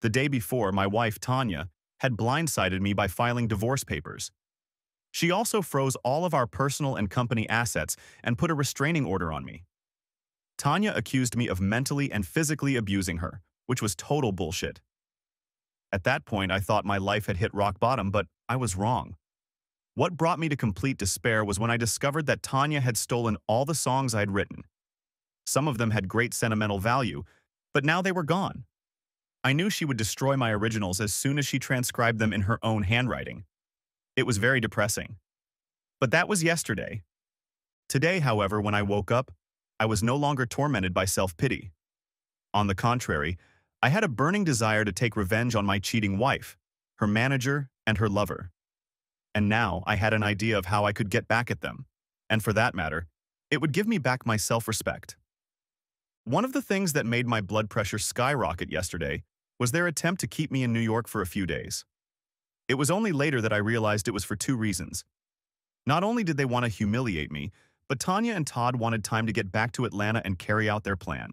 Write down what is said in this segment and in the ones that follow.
The day before, my wife, Tanya, had blindsided me by filing divorce papers. She also froze all of our personal and company assets and put a restraining order on me. Tanya accused me of mentally and physically abusing her, which was total bullshit. At that point, I thought my life had hit rock bottom, but I was wrong. What brought me to complete despair was when I discovered that Tanya had stolen all the songs I'd written. Some of them had great sentimental value, but now they were gone. I knew she would destroy my originals as soon as she transcribed them in her own handwriting. It was very depressing. But that was yesterday. Today, however, when I woke up, I was no longer tormented by self-pity. On the contrary, I had a burning desire to take revenge on my cheating wife, her manager, and her lover. And now I had an idea of how I could get back at them. And for that matter, it would give me back my self-respect. One of the things that made my blood pressure skyrocket yesterday was their attempt to keep me in New York for a few days. It was only later that I realized it was for two reasons. Not only did they want to humiliate me, but Tanya and Todd wanted time to get back to Atlanta and carry out their plan.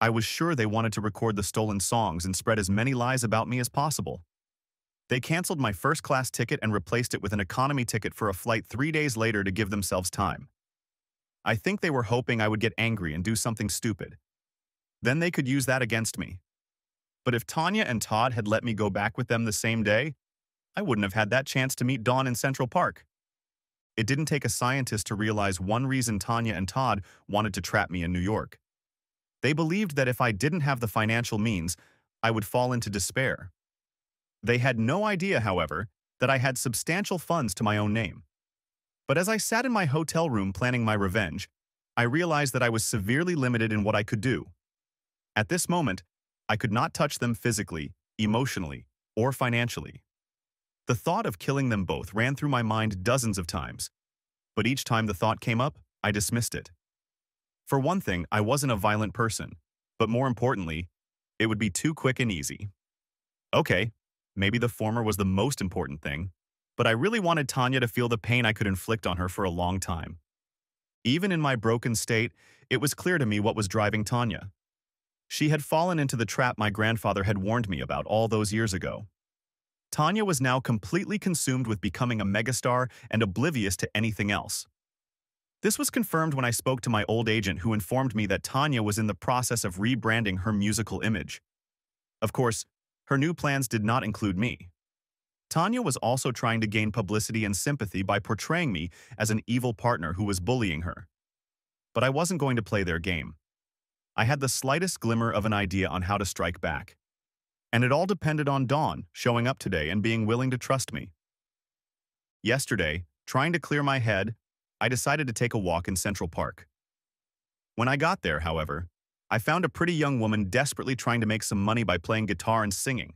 I was sure they wanted to record the stolen songs and spread as many lies about me as possible. They canceled my first-class ticket and replaced it with an economy ticket for a flight three days later to give themselves time. I think they were hoping I would get angry and do something stupid. Then they could use that against me. But if Tanya and Todd had let me go back with them the same day, I wouldn't have had that chance to meet Dawn in Central Park. It didn't take a scientist to realize one reason Tanya and Todd wanted to trap me in New York. They believed that if I didn't have the financial means, I would fall into despair. They had no idea, however, that I had substantial funds to my own name. But as I sat in my hotel room planning my revenge, I realized that I was severely limited in what I could do. At this moment, I could not touch them physically, emotionally, or financially. The thought of killing them both ran through my mind dozens of times, but each time the thought came up, I dismissed it. For one thing, I wasn't a violent person, but more importantly, it would be too quick and easy. Okay, maybe the former was the most important thing, but I really wanted Tanya to feel the pain I could inflict on her for a long time. Even in my broken state, it was clear to me what was driving Tanya. She had fallen into the trap my grandfather had warned me about all those years ago. Tanya was now completely consumed with becoming a megastar and oblivious to anything else. This was confirmed when I spoke to my old agent who informed me that Tanya was in the process of rebranding her musical image. Of course, her new plans did not include me. Tanya was also trying to gain publicity and sympathy by portraying me as an evil partner who was bullying her. But I wasn't going to play their game. I had the slightest glimmer of an idea on how to strike back. And it all depended on Dawn showing up today and being willing to trust me. Yesterday, trying to clear my head, I decided to take a walk in Central Park. When I got there, however, I found a pretty young woman desperately trying to make some money by playing guitar and singing.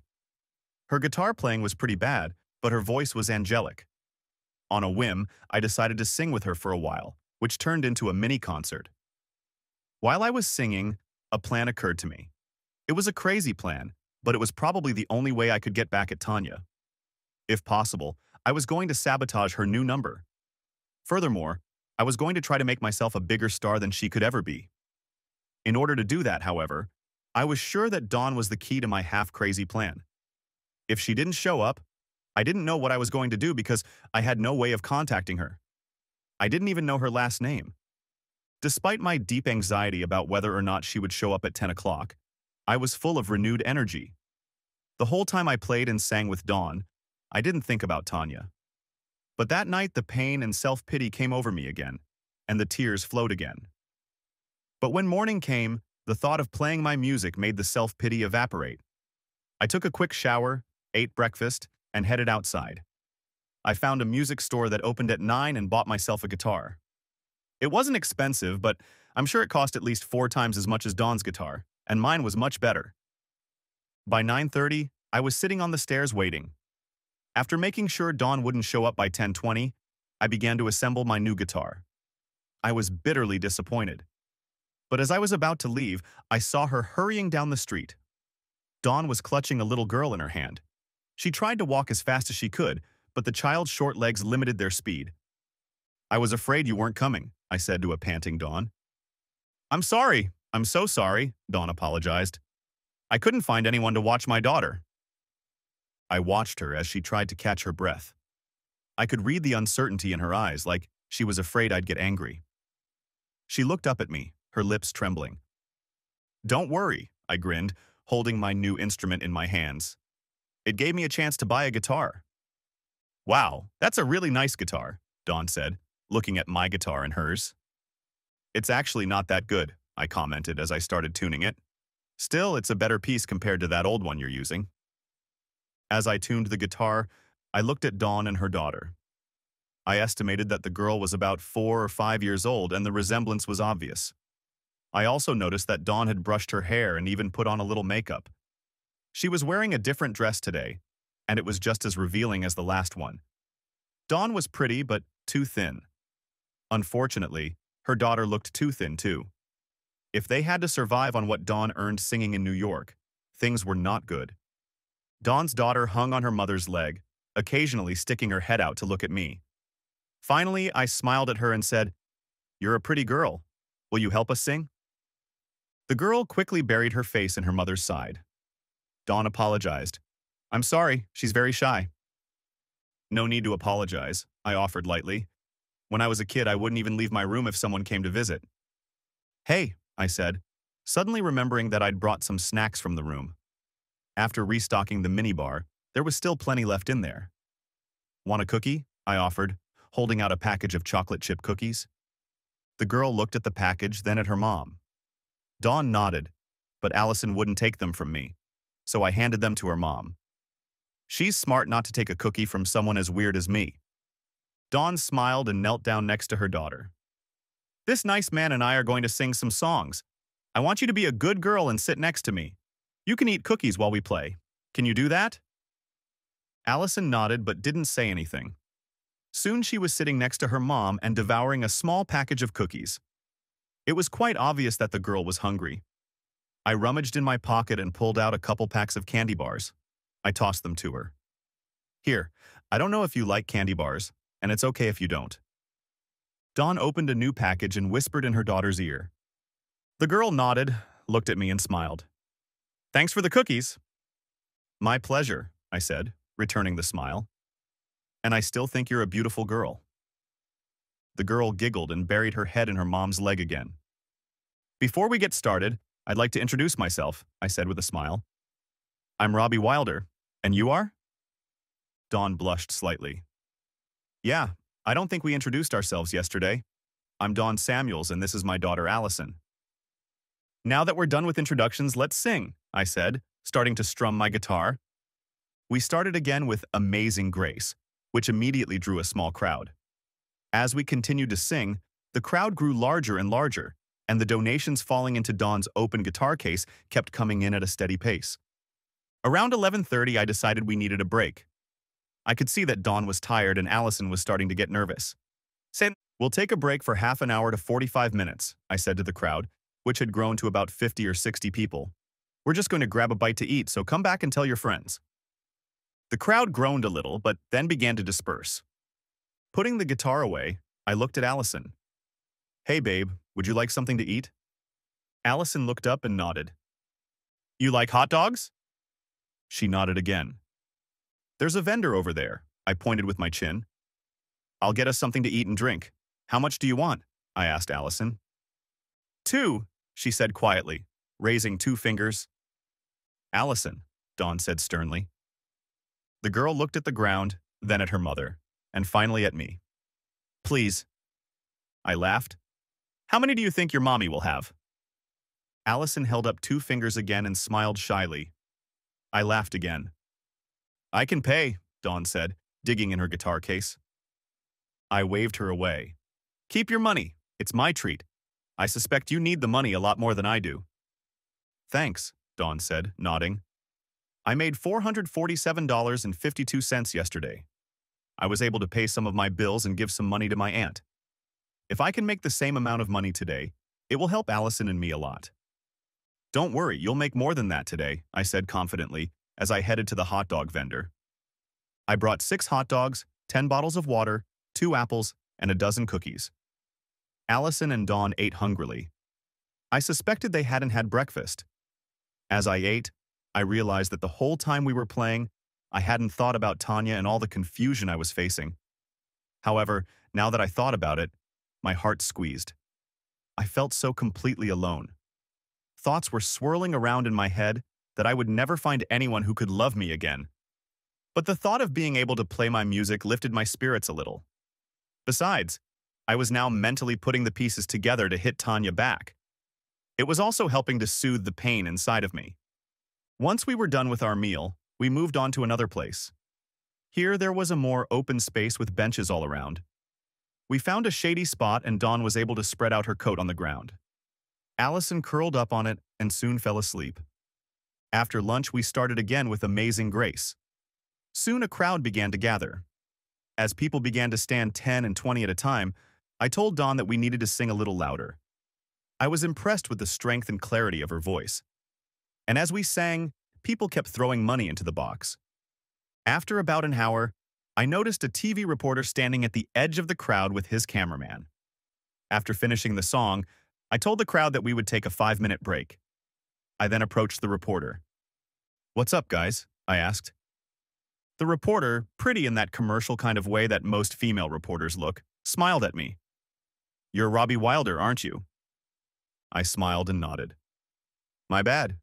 Her guitar playing was pretty bad, but her voice was angelic. On a whim, I decided to sing with her for a while, which turned into a mini concert. While I was singing, a plan occurred to me. It was a crazy plan, but it was probably the only way I could get back at Tanya. If possible, I was going to sabotage her new number. Furthermore, I was going to try to make myself a bigger star than she could ever be. In order to do that, however, I was sure that Dawn was the key to my half-crazy plan. If she didn't show up, I didn't know what I was going to do because I had no way of contacting her. I didn't even know her last name. Despite my deep anxiety about whether or not she would show up at 10 o'clock, I was full of renewed energy. The whole time I played and sang with Dawn, I didn't think about Tanya. But that night the pain and self-pity came over me again, and the tears flowed again. But when morning came, the thought of playing my music made the self-pity evaporate. I took a quick shower, ate breakfast, and headed outside. I found a music store that opened at 9 and bought myself a guitar. It wasn't expensive, but I'm sure it cost at least four times as much as Dawn's guitar, and mine was much better. By 9.30, I was sitting on the stairs waiting, after making sure Dawn wouldn't show up by 1020, I began to assemble my new guitar. I was bitterly disappointed. But as I was about to leave, I saw her hurrying down the street. Dawn was clutching a little girl in her hand. She tried to walk as fast as she could, but the child's short legs limited their speed. I was afraid you weren't coming, I said to a panting Dawn. I'm sorry. I'm so sorry, Dawn apologized. I couldn't find anyone to watch my daughter. I watched her as she tried to catch her breath. I could read the uncertainty in her eyes, like she was afraid I'd get angry. She looked up at me, her lips trembling. Don't worry, I grinned, holding my new instrument in my hands. It gave me a chance to buy a guitar. Wow, that's a really nice guitar, Dawn said, looking at my guitar and hers. It's actually not that good, I commented as I started tuning it. Still, it's a better piece compared to that old one you're using. As I tuned the guitar, I looked at Dawn and her daughter. I estimated that the girl was about four or five years old and the resemblance was obvious. I also noticed that Dawn had brushed her hair and even put on a little makeup. She was wearing a different dress today, and it was just as revealing as the last one. Dawn was pretty, but too thin. Unfortunately, her daughter looked too thin too. If they had to survive on what Dawn earned singing in New York, things were not good. Dawn's daughter hung on her mother's leg, occasionally sticking her head out to look at me. Finally, I smiled at her and said, You're a pretty girl. Will you help us sing? The girl quickly buried her face in her mother's side. Dawn apologized. I'm sorry, she's very shy. No need to apologize, I offered lightly. When I was a kid, I wouldn't even leave my room if someone came to visit. Hey, I said, suddenly remembering that I'd brought some snacks from the room. After restocking the minibar, there was still plenty left in there. Want a cookie? I offered, holding out a package of chocolate chip cookies. The girl looked at the package, then at her mom. Dawn nodded, but Allison wouldn't take them from me, so I handed them to her mom. She's smart not to take a cookie from someone as weird as me. Dawn smiled and knelt down next to her daughter. This nice man and I are going to sing some songs. I want you to be a good girl and sit next to me. You can eat cookies while we play. Can you do that? Allison nodded but didn't say anything. Soon she was sitting next to her mom and devouring a small package of cookies. It was quite obvious that the girl was hungry. I rummaged in my pocket and pulled out a couple packs of candy bars. I tossed them to her. Here, I don't know if you like candy bars, and it's okay if you don't. Dawn opened a new package and whispered in her daughter's ear. The girl nodded, looked at me, and smiled. Thanks for the cookies. My pleasure, I said, returning the smile. And I still think you're a beautiful girl. The girl giggled and buried her head in her mom's leg again. Before we get started, I'd like to introduce myself, I said with a smile. I'm Robbie Wilder, and you are? Dawn blushed slightly. Yeah, I don't think we introduced ourselves yesterday. I'm Dawn Samuels, and this is my daughter Allison. Now that we're done with introductions, let's sing, I said, starting to strum my guitar. We started again with Amazing Grace, which immediately drew a small crowd. As we continued to sing, the crowd grew larger and larger, and the donations falling into Dawn's open guitar case kept coming in at a steady pace. Around 11.30, I decided we needed a break. I could see that Dawn was tired and Allison was starting to get nervous. We'll take a break for half an hour to 45 minutes, I said to the crowd, which had grown to about 50 or 60 people. We're just going to grab a bite to eat, so come back and tell your friends. The crowd groaned a little, but then began to disperse. Putting the guitar away, I looked at Allison. Hey, babe, would you like something to eat? Allison looked up and nodded. You like hot dogs? She nodded again. There's a vendor over there, I pointed with my chin. I'll get us something to eat and drink. How much do you want? I asked Allison. Two, she said quietly, raising two fingers. Allison, Dawn said sternly. The girl looked at the ground, then at her mother and finally at me. Please. I laughed. How many do you think your mommy will have? Allison held up two fingers again and smiled shyly. I laughed again. I can pay, Dawn said, digging in her guitar case. I waved her away. Keep your money. It's my treat. I suspect you need the money a lot more than I do. Thanks, Dawn said, nodding. I made $447.52 yesterday. I was able to pay some of my bills and give some money to my aunt. If I can make the same amount of money today, it will help Allison and me a lot. Don't worry, you'll make more than that today, I said confidently as I headed to the hot dog vendor. I brought six hot dogs, 10 bottles of water, two apples, and a dozen cookies. Allison and Dawn ate hungrily. I suspected they hadn't had breakfast. As I ate, I realized that the whole time we were playing, I hadn't thought about Tanya and all the confusion I was facing. However, now that I thought about it, my heart squeezed. I felt so completely alone. Thoughts were swirling around in my head that I would never find anyone who could love me again. But the thought of being able to play my music lifted my spirits a little. Besides, I was now mentally putting the pieces together to hit Tanya back. It was also helping to soothe the pain inside of me. Once we were done with our meal, we moved on to another place. Here there was a more open space with benches all around. We found a shady spot and Dawn was able to spread out her coat on the ground. Allison curled up on it and soon fell asleep. After lunch, we started again with amazing grace. Soon a crowd began to gather. As people began to stand 10 and 20 at a time, I told Dawn that we needed to sing a little louder. I was impressed with the strength and clarity of her voice. And as we sang, people kept throwing money into the box. After about an hour, I noticed a TV reporter standing at the edge of the crowd with his cameraman. After finishing the song, I told the crowd that we would take a five-minute break. I then approached the reporter. What's up, guys? I asked. The reporter, pretty in that commercial kind of way that most female reporters look, smiled at me. You're Robbie Wilder, aren't you? I smiled and nodded. My bad.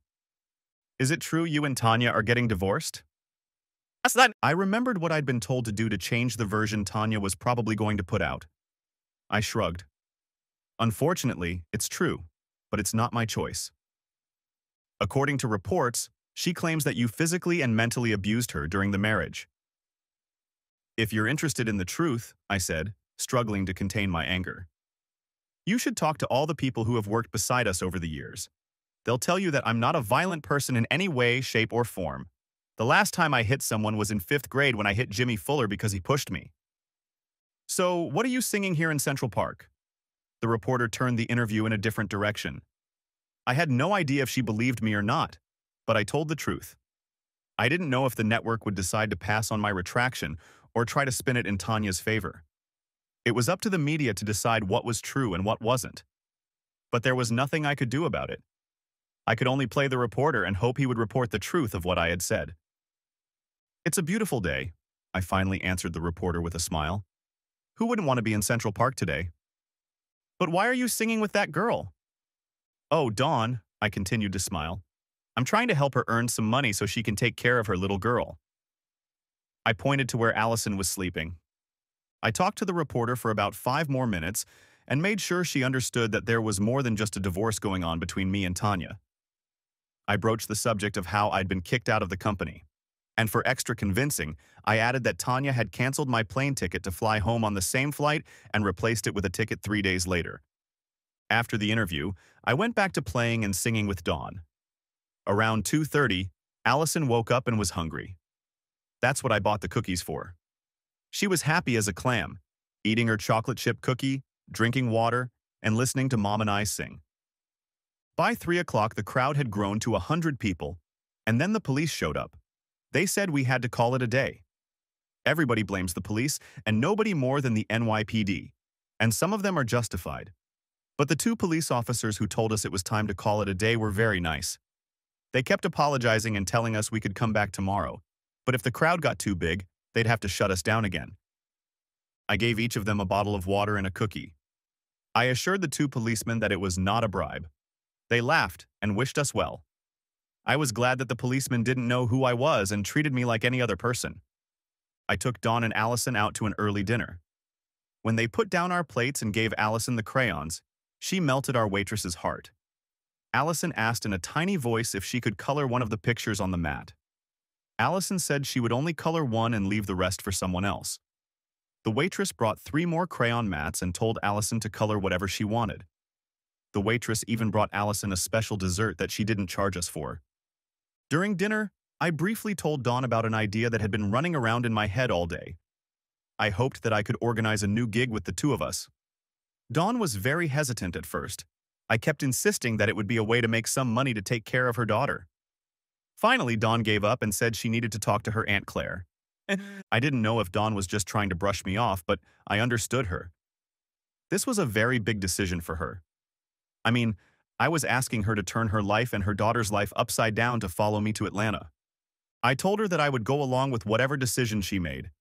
Is it true you and Tanya are getting divorced? I remembered what I'd been told to do to change the version Tanya was probably going to put out. I shrugged. Unfortunately, it's true, but it's not my choice. According to reports, she claims that you physically and mentally abused her during the marriage. If you're interested in the truth, I said, struggling to contain my anger. You should talk to all the people who have worked beside us over the years. They'll tell you that I'm not a violent person in any way, shape, or form, the last time I hit someone was in fifth grade when I hit Jimmy Fuller because he pushed me. So, what are you singing here in Central Park? The reporter turned the interview in a different direction. I had no idea if she believed me or not, but I told the truth. I didn't know if the network would decide to pass on my retraction or try to spin it in Tanya's favor. It was up to the media to decide what was true and what wasn't. But there was nothing I could do about it. I could only play the reporter and hope he would report the truth of what I had said. It's a beautiful day, I finally answered the reporter with a smile. Who wouldn't want to be in Central Park today? But why are you singing with that girl? Oh, Dawn, I continued to smile. I'm trying to help her earn some money so she can take care of her little girl. I pointed to where Allison was sleeping. I talked to the reporter for about five more minutes and made sure she understood that there was more than just a divorce going on between me and Tanya. I broached the subject of how I'd been kicked out of the company. And for extra convincing, I added that Tanya had canceled my plane ticket to fly home on the same flight and replaced it with a ticket three days later. After the interview, I went back to playing and singing with Dawn. Around 2.30, Allison woke up and was hungry. That's what I bought the cookies for. She was happy as a clam, eating her chocolate chip cookie, drinking water, and listening to Mom and I sing. By 3 o'clock, the crowd had grown to a hundred people, and then the police showed up. They said we had to call it a day. Everybody blames the police, and nobody more than the NYPD. And some of them are justified. But the two police officers who told us it was time to call it a day were very nice. They kept apologizing and telling us we could come back tomorrow, but if the crowd got too big, they'd have to shut us down again. I gave each of them a bottle of water and a cookie. I assured the two policemen that it was not a bribe. They laughed and wished us well. I was glad that the policeman didn't know who I was and treated me like any other person. I took Dawn and Allison out to an early dinner. When they put down our plates and gave Allison the crayons, she melted our waitress's heart. Allison asked in a tiny voice if she could color one of the pictures on the mat. Allison said she would only color one and leave the rest for someone else. The waitress brought three more crayon mats and told Allison to color whatever she wanted. The waitress even brought Allison a special dessert that she didn't charge us for. During dinner, I briefly told Dawn about an idea that had been running around in my head all day. I hoped that I could organize a new gig with the two of us. Dawn was very hesitant at first. I kept insisting that it would be a way to make some money to take care of her daughter. Finally, Dawn gave up and said she needed to talk to her Aunt Claire. I didn't know if Dawn was just trying to brush me off, but I understood her. This was a very big decision for her. I mean, I was asking her to turn her life and her daughter's life upside down to follow me to Atlanta. I told her that I would go along with whatever decision she made.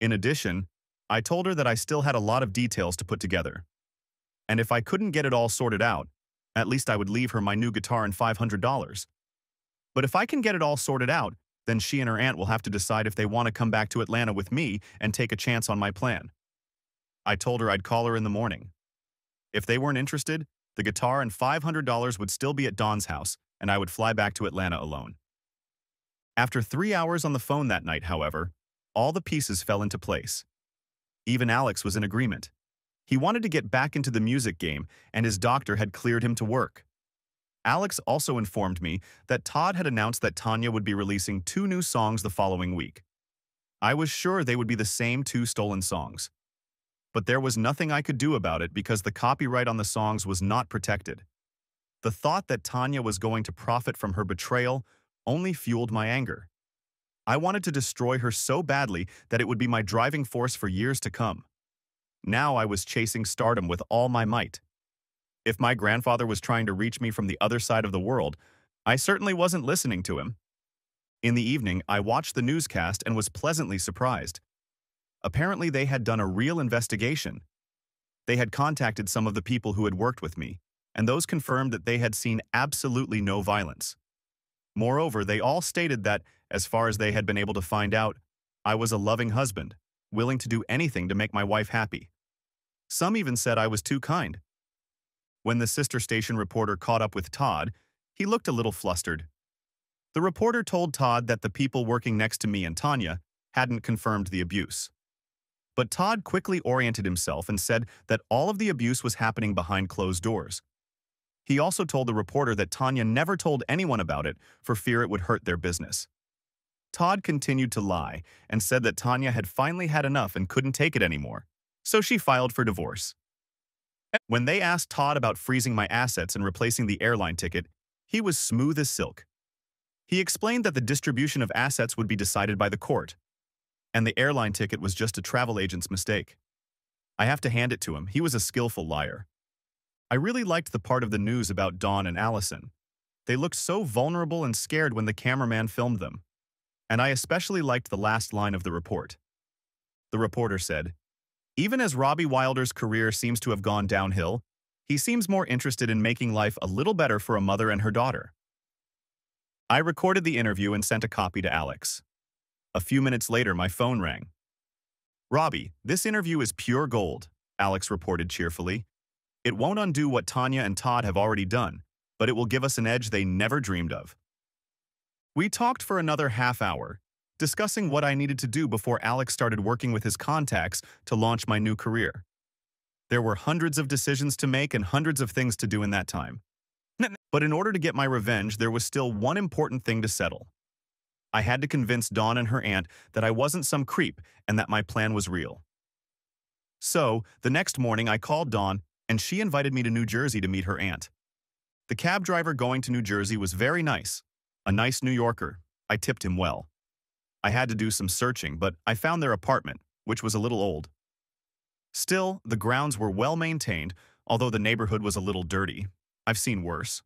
In addition, I told her that I still had a lot of details to put together. And if I couldn't get it all sorted out, at least I would leave her my new guitar and $500. But if I can get it all sorted out, then she and her aunt will have to decide if they want to come back to Atlanta with me and take a chance on my plan. I told her I'd call her in the morning. If they weren't interested, the guitar and $500 would still be at Dawn's house, and I would fly back to Atlanta alone. After three hours on the phone that night, however, all the pieces fell into place. Even Alex was in agreement. He wanted to get back into the music game, and his doctor had cleared him to work. Alex also informed me that Todd had announced that Tanya would be releasing two new songs the following week. I was sure they would be the same two stolen songs. But there was nothing I could do about it because the copyright on the songs was not protected. The thought that Tanya was going to profit from her betrayal only fueled my anger. I wanted to destroy her so badly that it would be my driving force for years to come. Now I was chasing stardom with all my might. If my grandfather was trying to reach me from the other side of the world, I certainly wasn't listening to him. In the evening, I watched the newscast and was pleasantly surprised. Apparently, they had done a real investigation. They had contacted some of the people who had worked with me, and those confirmed that they had seen absolutely no violence. Moreover, they all stated that, as far as they had been able to find out, I was a loving husband, willing to do anything to make my wife happy. Some even said I was too kind. When the sister station reporter caught up with Todd, he looked a little flustered. The reporter told Todd that the people working next to me and Tanya hadn't confirmed the abuse. But Todd quickly oriented himself and said that all of the abuse was happening behind closed doors. He also told the reporter that Tanya never told anyone about it for fear it would hurt their business. Todd continued to lie and said that Tanya had finally had enough and couldn't take it anymore, so she filed for divorce. When they asked Todd about freezing my assets and replacing the airline ticket, he was smooth as silk. He explained that the distribution of assets would be decided by the court, and the airline ticket was just a travel agent's mistake. I have to hand it to him, he was a skillful liar. I really liked the part of the news about Dawn and Allison. They looked so vulnerable and scared when the cameraman filmed them. And I especially liked the last line of the report. The reporter said, even as Robbie Wilder's career seems to have gone downhill, he seems more interested in making life a little better for a mother and her daughter. I recorded the interview and sent a copy to Alex. A few minutes later, my phone rang. Robbie, this interview is pure gold, Alex reported cheerfully. It won't undo what Tanya and Todd have already done, but it will give us an edge they never dreamed of. We talked for another half hour, discussing what I needed to do before Alex started working with his contacts to launch my new career. There were hundreds of decisions to make and hundreds of things to do in that time. But in order to get my revenge, there was still one important thing to settle. I had to convince Dawn and her aunt that I wasn't some creep and that my plan was real. So, the next morning I called Dawn and she invited me to New Jersey to meet her aunt. The cab driver going to New Jersey was very nice, a nice New Yorker. I tipped him well. I had to do some searching, but I found their apartment, which was a little old. Still, the grounds were well maintained, although the neighborhood was a little dirty. I've seen worse.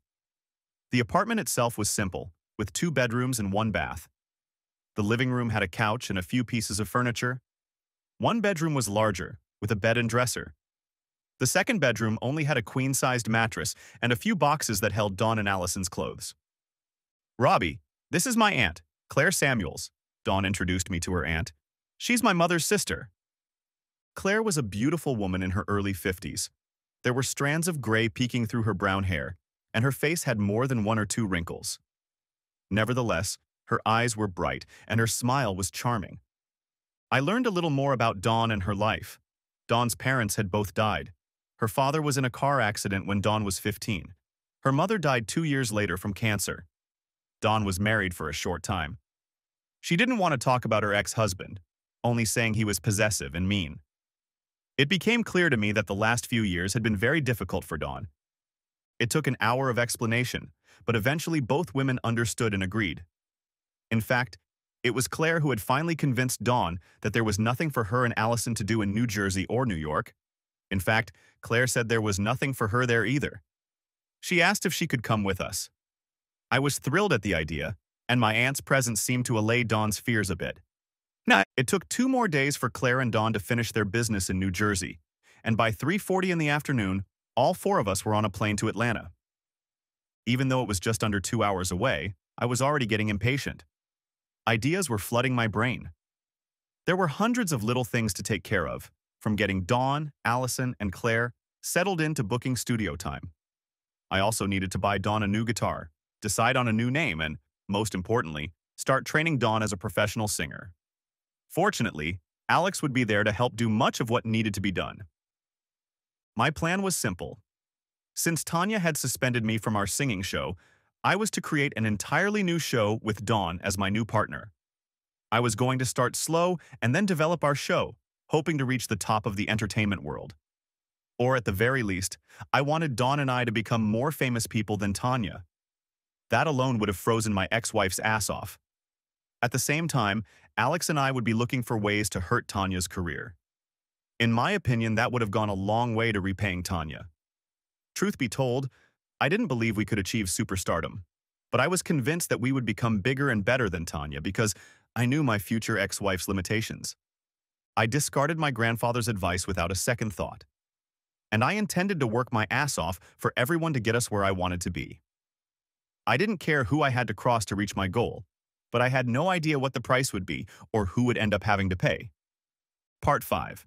The apartment itself was simple, with two bedrooms and one bath. The living room had a couch and a few pieces of furniture. One bedroom was larger, with a bed and dresser. The second bedroom only had a queen-sized mattress and a few boxes that held Dawn and Allison's clothes. Robbie, this is my aunt, Claire Samuels. Dawn introduced me to her aunt. She's my mother's sister. Claire was a beautiful woman in her early 50s. There were strands of gray peeking through her brown hair, and her face had more than one or two wrinkles. Nevertheless, her eyes were bright, and her smile was charming. I learned a little more about Dawn and her life. Dawn's parents had both died. Her father was in a car accident when Dawn was 15. Her mother died two years later from cancer. Dawn was married for a short time. She didn't want to talk about her ex-husband, only saying he was possessive and mean. It became clear to me that the last few years had been very difficult for Dawn. It took an hour of explanation, but eventually both women understood and agreed. In fact, it was Claire who had finally convinced Dawn that there was nothing for her and Allison to do in New Jersey or New York. In fact, Claire said there was nothing for her there either. She asked if she could come with us. I was thrilled at the idea, and my aunt's presence seemed to allay Dawn's fears a bit. Now, it took two more days for Claire and Dawn to finish their business in New Jersey, and by 3.40 in the afternoon, all four of us were on a plane to Atlanta. Even though it was just under two hours away, I was already getting impatient. Ideas were flooding my brain. There were hundreds of little things to take care of, from getting Dawn, Allison, and Claire settled into booking studio time. I also needed to buy Dawn a new guitar, decide on a new name, and, most importantly, start training Dawn as a professional singer. Fortunately, Alex would be there to help do much of what needed to be done. My plan was simple. Since Tanya had suspended me from our singing show, I was to create an entirely new show with Dawn as my new partner. I was going to start slow and then develop our show, hoping to reach the top of the entertainment world. Or at the very least, I wanted Dawn and I to become more famous people than Tanya. That alone would have frozen my ex-wife's ass off. At the same time, Alex and I would be looking for ways to hurt Tanya's career. In my opinion, that would have gone a long way to repaying Tanya. Truth be told, I didn't believe we could achieve superstardom, but I was convinced that we would become bigger and better than Tanya because I knew my future ex-wife's limitations. I discarded my grandfather's advice without a second thought. And I intended to work my ass off for everyone to get us where I wanted to be. I didn't care who I had to cross to reach my goal, but I had no idea what the price would be or who would end up having to pay. Part 5.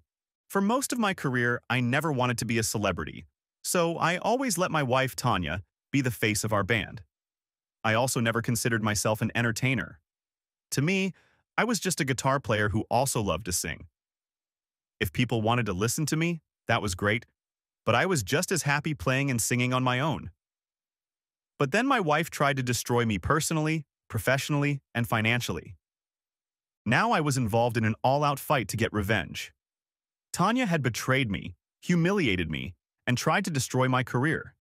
For most of my career, I never wanted to be a celebrity, so I always let my wife, Tanya, be the face of our band. I also never considered myself an entertainer. To me, I was just a guitar player who also loved to sing. If people wanted to listen to me, that was great, but I was just as happy playing and singing on my own. But then my wife tried to destroy me personally, professionally, and financially. Now I was involved in an all-out fight to get revenge. Tanya had betrayed me, humiliated me, and tried to destroy my career.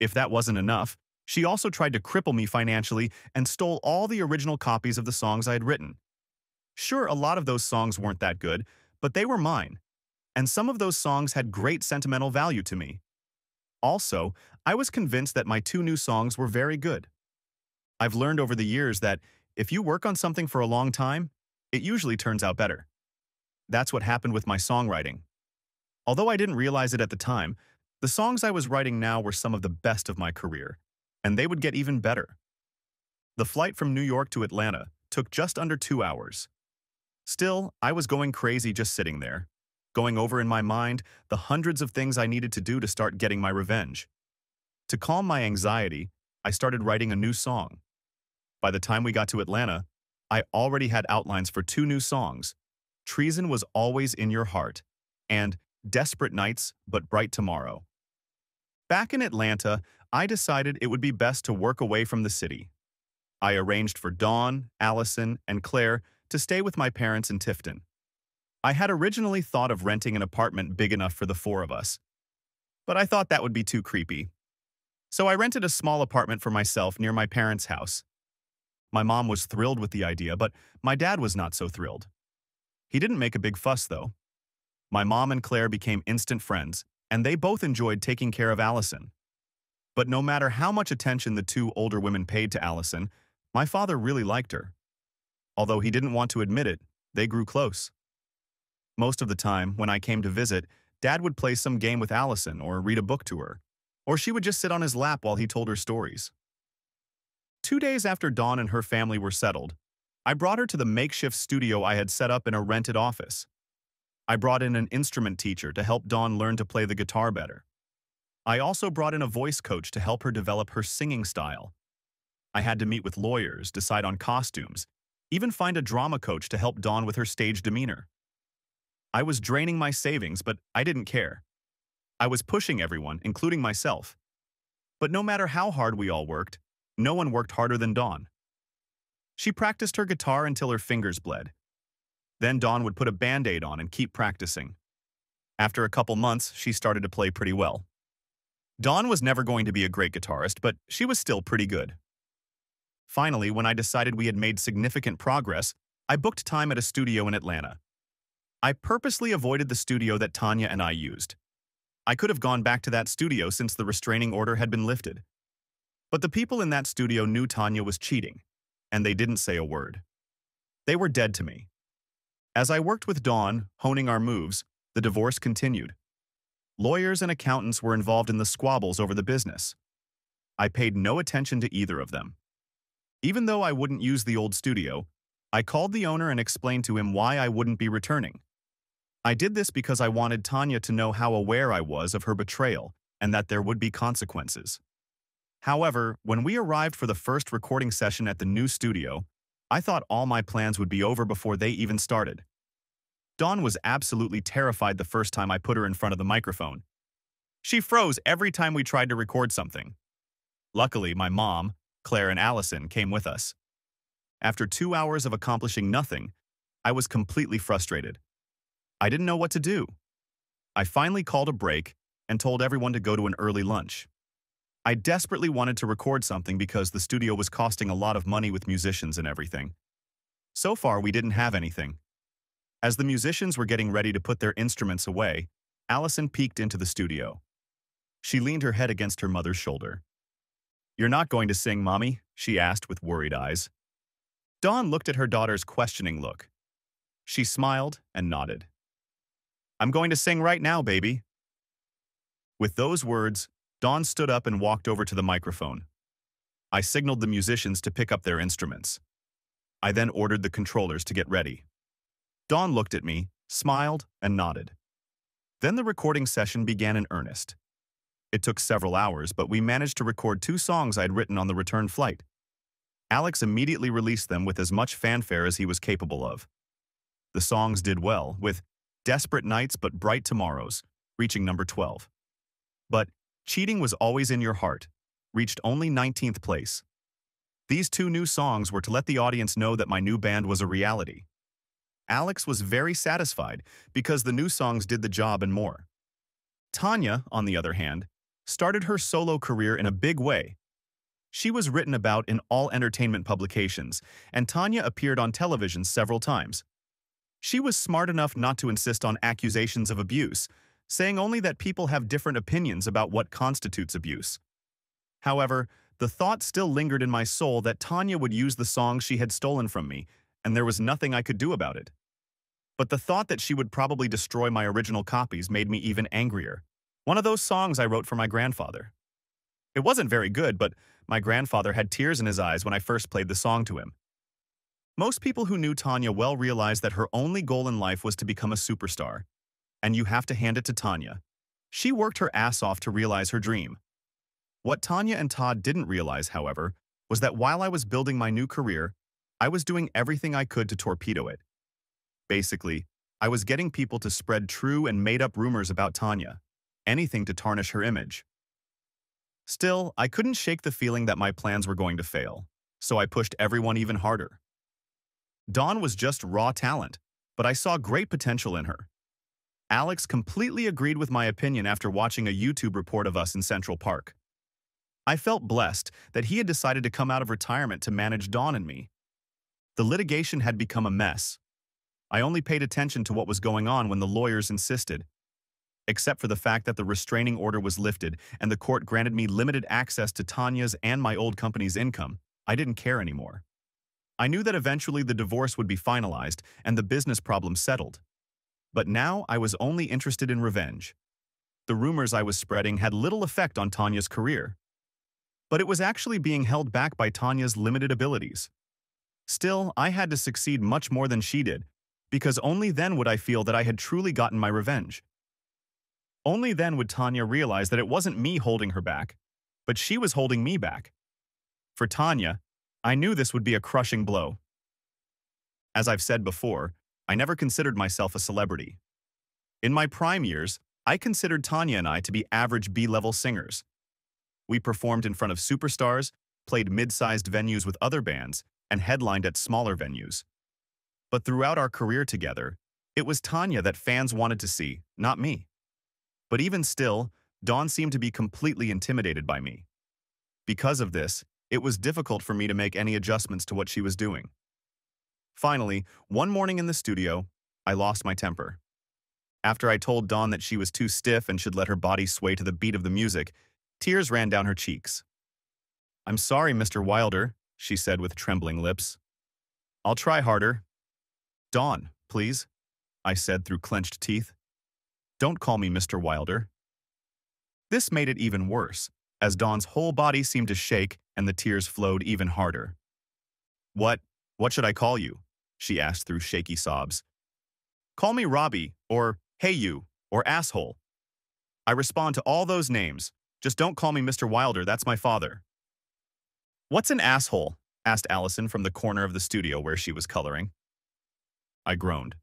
If that wasn't enough, she also tried to cripple me financially and stole all the original copies of the songs I had written. Sure, a lot of those songs weren't that good, but they were mine, and some of those songs had great sentimental value to me. Also, I was convinced that my two new songs were very good. I've learned over the years that if you work on something for a long time, it usually turns out better. That's what happened with my songwriting. Although I didn't realize it at the time, the songs I was writing now were some of the best of my career, and they would get even better. The flight from New York to Atlanta took just under two hours. Still, I was going crazy just sitting there, going over in my mind the hundreds of things I needed to do to start getting my revenge. To calm my anxiety, I started writing a new song. By the time we got to Atlanta, I already had outlines for two new songs, Treason Was Always in Your Heart, and Desperate Nights But Bright Tomorrow. Back in Atlanta, I decided it would be best to work away from the city. I arranged for Dawn, Allison, and Claire to stay with my parents in Tifton. I had originally thought of renting an apartment big enough for the four of us, but I thought that would be too creepy. So I rented a small apartment for myself near my parents' house. My mom was thrilled with the idea, but my dad was not so thrilled. He didn't make a big fuss, though. My mom and Claire became instant friends, and they both enjoyed taking care of Allison. But no matter how much attention the two older women paid to Allison, my father really liked her. Although he didn't want to admit it, they grew close. Most of the time, when I came to visit, Dad would play some game with Allison or read a book to her, or she would just sit on his lap while he told her stories. Two days after Dawn and her family were settled, I brought her to the makeshift studio I had set up in a rented office. I brought in an instrument teacher to help Dawn learn to play the guitar better. I also brought in a voice coach to help her develop her singing style. I had to meet with lawyers, decide on costumes, even find a drama coach to help Dawn with her stage demeanor. I was draining my savings, but I didn't care. I was pushing everyone, including myself. But no matter how hard we all worked, no one worked harder than Dawn. She practiced her guitar until her fingers bled, then Dawn would put a band-aid on and keep practicing. After a couple months, she started to play pretty well. Dawn was never going to be a great guitarist, but she was still pretty good. Finally, when I decided we had made significant progress, I booked time at a studio in Atlanta. I purposely avoided the studio that Tanya and I used. I could have gone back to that studio since the restraining order had been lifted. But the people in that studio knew Tanya was cheating, and they didn't say a word. They were dead to me. As I worked with Dawn, honing our moves, the divorce continued. Lawyers and accountants were involved in the squabbles over the business. I paid no attention to either of them. Even though I wouldn't use the old studio, I called the owner and explained to him why I wouldn't be returning. I did this because I wanted Tanya to know how aware I was of her betrayal and that there would be consequences. However, when we arrived for the first recording session at the new studio, I thought all my plans would be over before they even started. Dawn was absolutely terrified the first time I put her in front of the microphone. She froze every time we tried to record something. Luckily, my mom, Claire, and Allison came with us. After two hours of accomplishing nothing, I was completely frustrated. I didn't know what to do. I finally called a break and told everyone to go to an early lunch. I desperately wanted to record something because the studio was costing a lot of money with musicians and everything. So far, we didn't have anything. As the musicians were getting ready to put their instruments away, Allison peeked into the studio. She leaned her head against her mother's shoulder. You're not going to sing, Mommy? she asked with worried eyes. Dawn looked at her daughter's questioning look. She smiled and nodded. I'm going to sing right now, baby. With those words, Dawn stood up and walked over to the microphone. I signaled the musicians to pick up their instruments. I then ordered the controllers to get ready. Dawn looked at me, smiled, and nodded. Then the recording session began in earnest. It took several hours, but we managed to record two songs I'd written on the return flight. Alex immediately released them with as much fanfare as he was capable of. The songs did well, with Desperate Nights but Bright Tomorrows, reaching number 12. But Cheating Was Always in Your Heart reached only 19th place. These two new songs were to let the audience know that my new band was a reality. Alex was very satisfied because the new songs did the job and more. Tanya, on the other hand, started her solo career in a big way. She was written about in all entertainment publications, and Tanya appeared on television several times. She was smart enough not to insist on accusations of abuse, saying only that people have different opinions about what constitutes abuse. However, the thought still lingered in my soul that Tanya would use the song she had stolen from me, and there was nothing I could do about it. But the thought that she would probably destroy my original copies made me even angrier. One of those songs I wrote for my grandfather. It wasn't very good, but my grandfather had tears in his eyes when I first played the song to him. Most people who knew Tanya well realized that her only goal in life was to become a superstar, and you have to hand it to Tanya. She worked her ass off to realize her dream. What Tanya and Todd didn't realize, however, was that while I was building my new career, I was doing everything I could to torpedo it. Basically, I was getting people to spread true and made-up rumors about Tanya, anything to tarnish her image. Still, I couldn't shake the feeling that my plans were going to fail, so I pushed everyone even harder. Dawn was just raw talent, but I saw great potential in her. Alex completely agreed with my opinion after watching a YouTube report of us in Central Park. I felt blessed that he had decided to come out of retirement to manage Dawn and me. The litigation had become a mess. I only paid attention to what was going on when the lawyers insisted. Except for the fact that the restraining order was lifted and the court granted me limited access to Tanya's and my old company's income, I didn't care anymore. I knew that eventually the divorce would be finalized and the business problem settled. But now I was only interested in revenge. The rumors I was spreading had little effect on Tanya's career. But it was actually being held back by Tanya's limited abilities. Still, I had to succeed much more than she did, because only then would I feel that I had truly gotten my revenge. Only then would Tanya realize that it wasn't me holding her back, but she was holding me back. For Tanya, I knew this would be a crushing blow. As I've said before, I never considered myself a celebrity. In my prime years, I considered Tanya and I to be average B-level singers. We performed in front of superstars, played mid-sized venues with other bands, and headlined at smaller venues. But throughout our career together, it was Tanya that fans wanted to see, not me. But even still, Dawn seemed to be completely intimidated by me. Because of this, it was difficult for me to make any adjustments to what she was doing. Finally, one morning in the studio, I lost my temper. After I told Dawn that she was too stiff and should let her body sway to the beat of the music, tears ran down her cheeks. I'm sorry, Mr. Wilder, she said with trembling lips. I'll try harder. Dawn, please, I said through clenched teeth. Don't call me Mr. Wilder. This made it even worse, as Dawn's whole body seemed to shake and the tears flowed even harder. What, what should I call you? She asked through shaky sobs. Call me Robbie, or Hey You, or Asshole. I respond to all those names. Just don't call me Mr. Wilder, that's my father. What's an asshole? asked Allison from the corner of the studio where she was coloring. I groaned.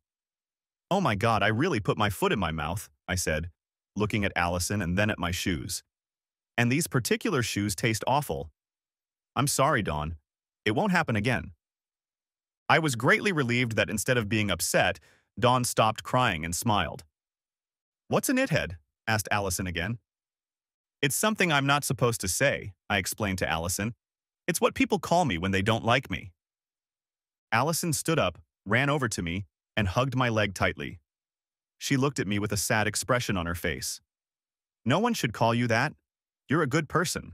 Oh my god, I really put my foot in my mouth, I said, looking at Allison and then at my shoes. And these particular shoes taste awful. I'm sorry, Dawn. It won't happen again. I was greatly relieved that instead of being upset, Dawn stopped crying and smiled. What's a knithead? asked Allison again. It's something I'm not supposed to say, I explained to Allison. It's what people call me when they don't like me. Allison stood up, ran over to me, and hugged my leg tightly. She looked at me with a sad expression on her face. No one should call you that. You're a good person.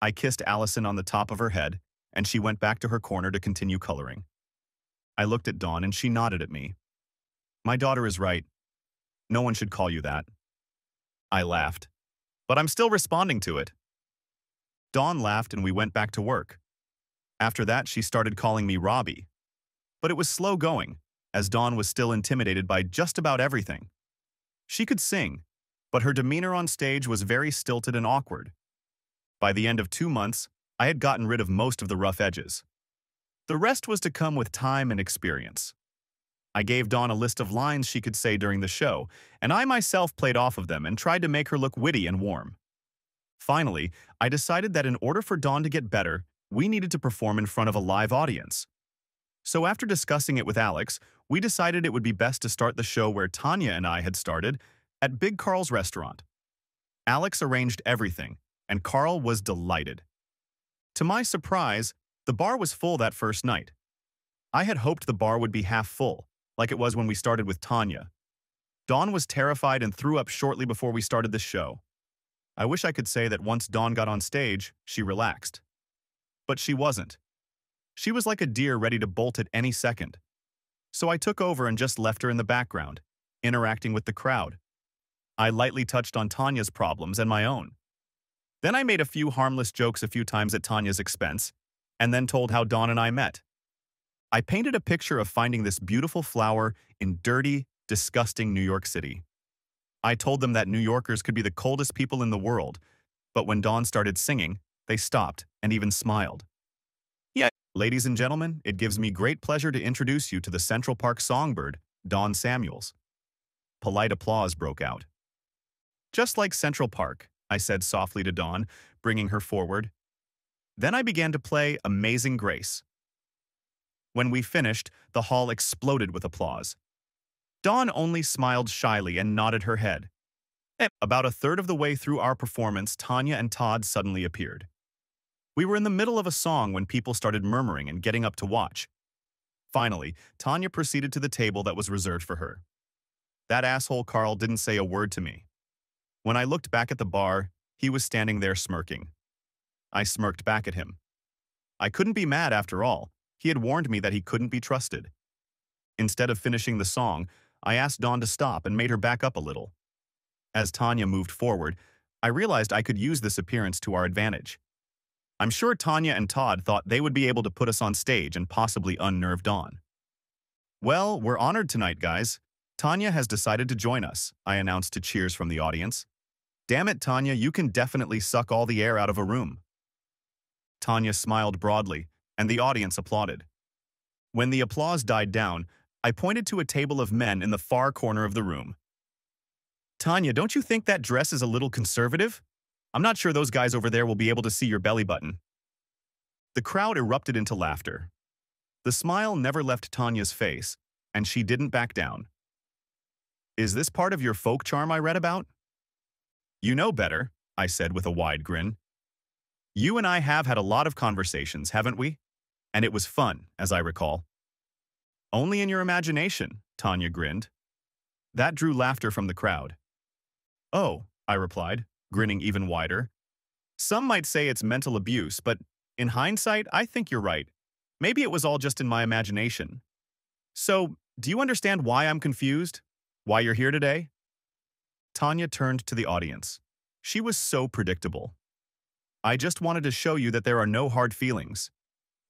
I kissed Allison on the top of her head, and she went back to her corner to continue coloring. I looked at Dawn and she nodded at me. My daughter is right. No one should call you that. I laughed. But I'm still responding to it. Dawn laughed and we went back to work. After that, she started calling me Robbie. But it was slow going, as Dawn was still intimidated by just about everything. She could sing, but her demeanor on stage was very stilted and awkward. By the end of two months, I had gotten rid of most of the rough edges. The rest was to come with time and experience. I gave Dawn a list of lines she could say during the show, and I myself played off of them and tried to make her look witty and warm. Finally, I decided that in order for Dawn to get better, we needed to perform in front of a live audience. So after discussing it with Alex, we decided it would be best to start the show where Tanya and I had started, at Big Carl's restaurant. Alex arranged everything, and Carl was delighted. To my surprise, the bar was full that first night. I had hoped the bar would be half full, like it was when we started with Tanya. Dawn was terrified and threw up shortly before we started the show. I wish I could say that once Dawn got on stage, she relaxed. But she wasn't. She was like a deer ready to bolt at any second. So I took over and just left her in the background, interacting with the crowd. I lightly touched on Tanya's problems and my own. Then I made a few harmless jokes a few times at Tanya's expense, and then told how Dawn and I met. I painted a picture of finding this beautiful flower in dirty, disgusting New York City. I told them that New Yorkers could be the coldest people in the world, but when Dawn started singing, they stopped and even smiled. Yeah, ladies and gentlemen, it gives me great pleasure to introduce you to the Central Park songbird, Dawn Samuels. Polite applause broke out. Just like Central Park, I said softly to Dawn, bringing her forward. Then I began to play Amazing Grace. When we finished, the hall exploded with applause. Dawn only smiled shyly and nodded her head. Eh, about a third of the way through our performance, Tanya and Todd suddenly appeared. We were in the middle of a song when people started murmuring and getting up to watch. Finally, Tanya proceeded to the table that was reserved for her. That asshole Carl didn't say a word to me. When I looked back at the bar, he was standing there smirking. I smirked back at him. I couldn't be mad after all. He had warned me that he couldn't be trusted. Instead of finishing the song, I asked Dawn to stop and made her back up a little. As Tanya moved forward, I realized I could use this appearance to our advantage. I'm sure Tanya and Todd thought they would be able to put us on stage and possibly unnerve Dawn. Well, we're honored tonight, guys. Tanya has decided to join us, I announced to cheers from the audience. Damn it, Tanya, you can definitely suck all the air out of a room. Tanya smiled broadly, and the audience applauded. When the applause died down, I pointed to a table of men in the far corner of the room. Tanya, don't you think that dress is a little conservative? I'm not sure those guys over there will be able to see your belly button. The crowd erupted into laughter. The smile never left Tanya's face, and she didn't back down. Is this part of your folk charm I read about? You know better, I said with a wide grin. You and I have had a lot of conversations, haven't we? And it was fun, as I recall. Only in your imagination, Tanya grinned. That drew laughter from the crowd. Oh, I replied, grinning even wider. Some might say it's mental abuse, but in hindsight, I think you're right. Maybe it was all just in my imagination. So, do you understand why I'm confused? Why you're here today? Tanya turned to the audience. She was so predictable. I just wanted to show you that there are no hard feelings.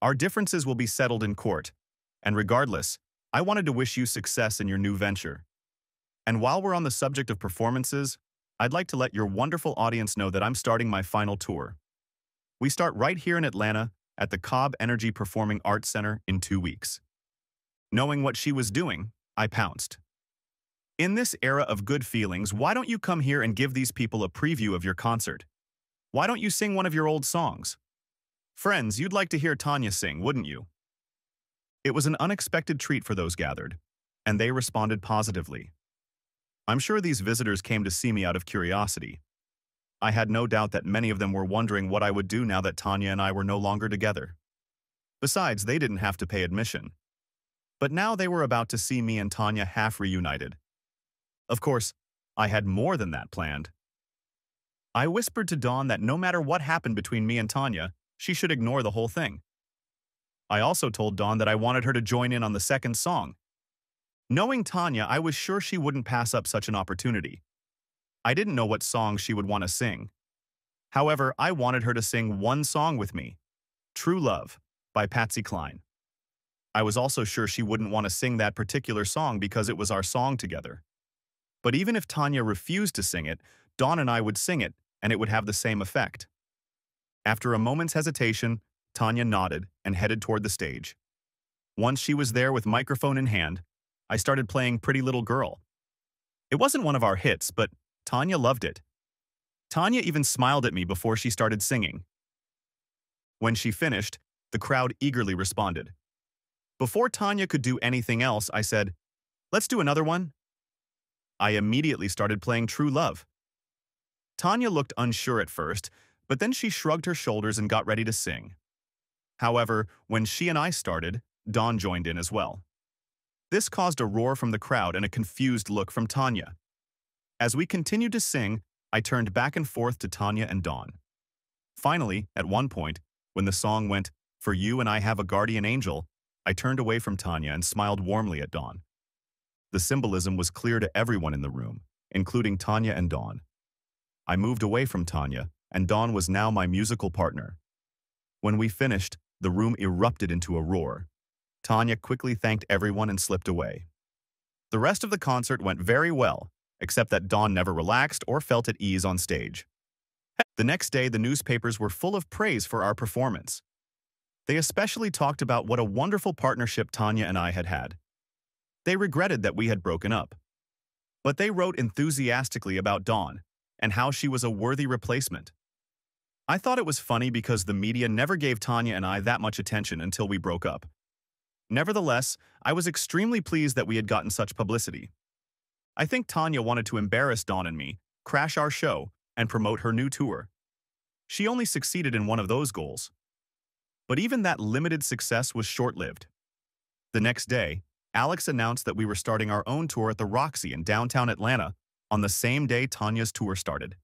Our differences will be settled in court. And regardless, I wanted to wish you success in your new venture. And while we're on the subject of performances, I'd like to let your wonderful audience know that I'm starting my final tour. We start right here in Atlanta at the Cobb Energy Performing Arts Center in two weeks. Knowing what she was doing, I pounced. In this era of good feelings, why don't you come here and give these people a preview of your concert? Why don't you sing one of your old songs? Friends, you'd like to hear Tanya sing, wouldn't you? It was an unexpected treat for those gathered, and they responded positively. I'm sure these visitors came to see me out of curiosity. I had no doubt that many of them were wondering what I would do now that Tanya and I were no longer together. Besides, they didn't have to pay admission. But now they were about to see me and Tanya half reunited. Of course, I had more than that planned. I whispered to Dawn that no matter what happened between me and Tanya, she should ignore the whole thing. I also told Dawn that I wanted her to join in on the second song. Knowing Tanya, I was sure she wouldn't pass up such an opportunity. I didn't know what song she would want to sing. However, I wanted her to sing one song with me, True Love by Patsy Cline. I was also sure she wouldn't want to sing that particular song because it was our song together. But even if Tanya refused to sing it, Dawn and I would sing it, and it would have the same effect. After a moment's hesitation, Tanya nodded and headed toward the stage. Once she was there with microphone in hand, I started playing Pretty Little Girl. It wasn't one of our hits, but Tanya loved it. Tanya even smiled at me before she started singing. When she finished, the crowd eagerly responded. Before Tanya could do anything else, I said, Let's do another one. I immediately started playing True Love. Tanya looked unsure at first, but then she shrugged her shoulders and got ready to sing. However, when she and I started, Dawn joined in as well. This caused a roar from the crowd and a confused look from Tanya. As we continued to sing, I turned back and forth to Tanya and Dawn. Finally, at one point, when the song went, For You and I Have a Guardian Angel, I turned away from Tanya and smiled warmly at Dawn. The symbolism was clear to everyone in the room, including Tanya and Dawn. I moved away from Tanya, and Dawn was now my musical partner. When we finished, the room erupted into a roar. Tanya quickly thanked everyone and slipped away. The rest of the concert went very well, except that Dawn never relaxed or felt at ease on stage. The next day, the newspapers were full of praise for our performance. They especially talked about what a wonderful partnership Tanya and I had had. They regretted that we had broken up. But they wrote enthusiastically about Dawn and how she was a worthy replacement. I thought it was funny because the media never gave Tanya and I that much attention until we broke up. Nevertheless, I was extremely pleased that we had gotten such publicity. I think Tanya wanted to embarrass Dawn and me, crash our show, and promote her new tour. She only succeeded in one of those goals. But even that limited success was short-lived. The next day, Alex announced that we were starting our own tour at the Roxy in downtown Atlanta on the same day Tanya's tour started.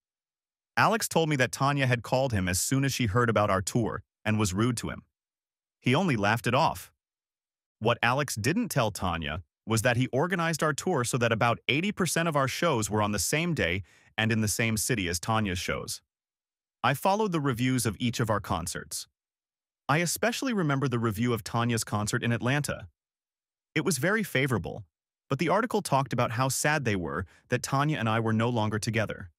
Alex told me that Tanya had called him as soon as she heard about our tour and was rude to him. He only laughed it off. What Alex didn't tell Tanya was that he organized our tour so that about 80% of our shows were on the same day and in the same city as Tanya's shows. I followed the reviews of each of our concerts. I especially remember the review of Tanya's concert in Atlanta. It was very favorable, but the article talked about how sad they were that Tanya and I were no longer together.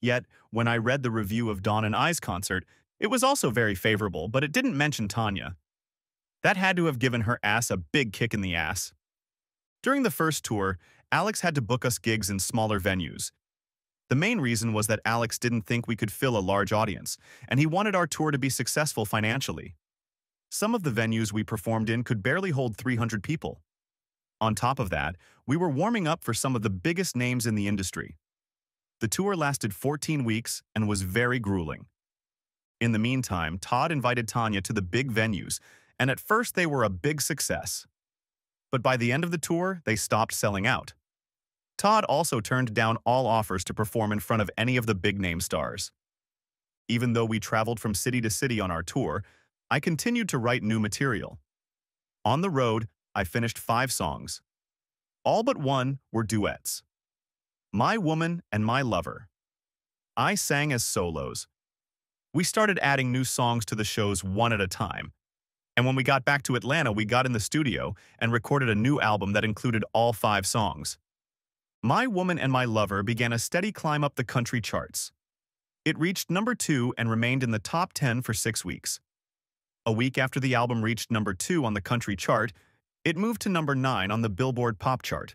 Yet, when I read the review of Dawn and I's concert, it was also very favorable, but it didn't mention Tanya. That had to have given her ass a big kick in the ass. During the first tour, Alex had to book us gigs in smaller venues. The main reason was that Alex didn't think we could fill a large audience, and he wanted our tour to be successful financially. Some of the venues we performed in could barely hold 300 people. On top of that, we were warming up for some of the biggest names in the industry. The tour lasted 14 weeks and was very grueling. In the meantime, Todd invited Tanya to the big venues, and at first they were a big success. But by the end of the tour, they stopped selling out. Todd also turned down all offers to perform in front of any of the big-name stars. Even though we traveled from city to city on our tour, I continued to write new material. On the road, I finished five songs. All but one were duets. My Woman and My Lover. I sang as solos. We started adding new songs to the shows one at a time. And when we got back to Atlanta, we got in the studio and recorded a new album that included all five songs. My Woman and My Lover began a steady climb up the country charts. It reached number two and remained in the top 10 for six weeks. A week after the album reached number two on the country chart, it moved to number nine on the Billboard pop chart.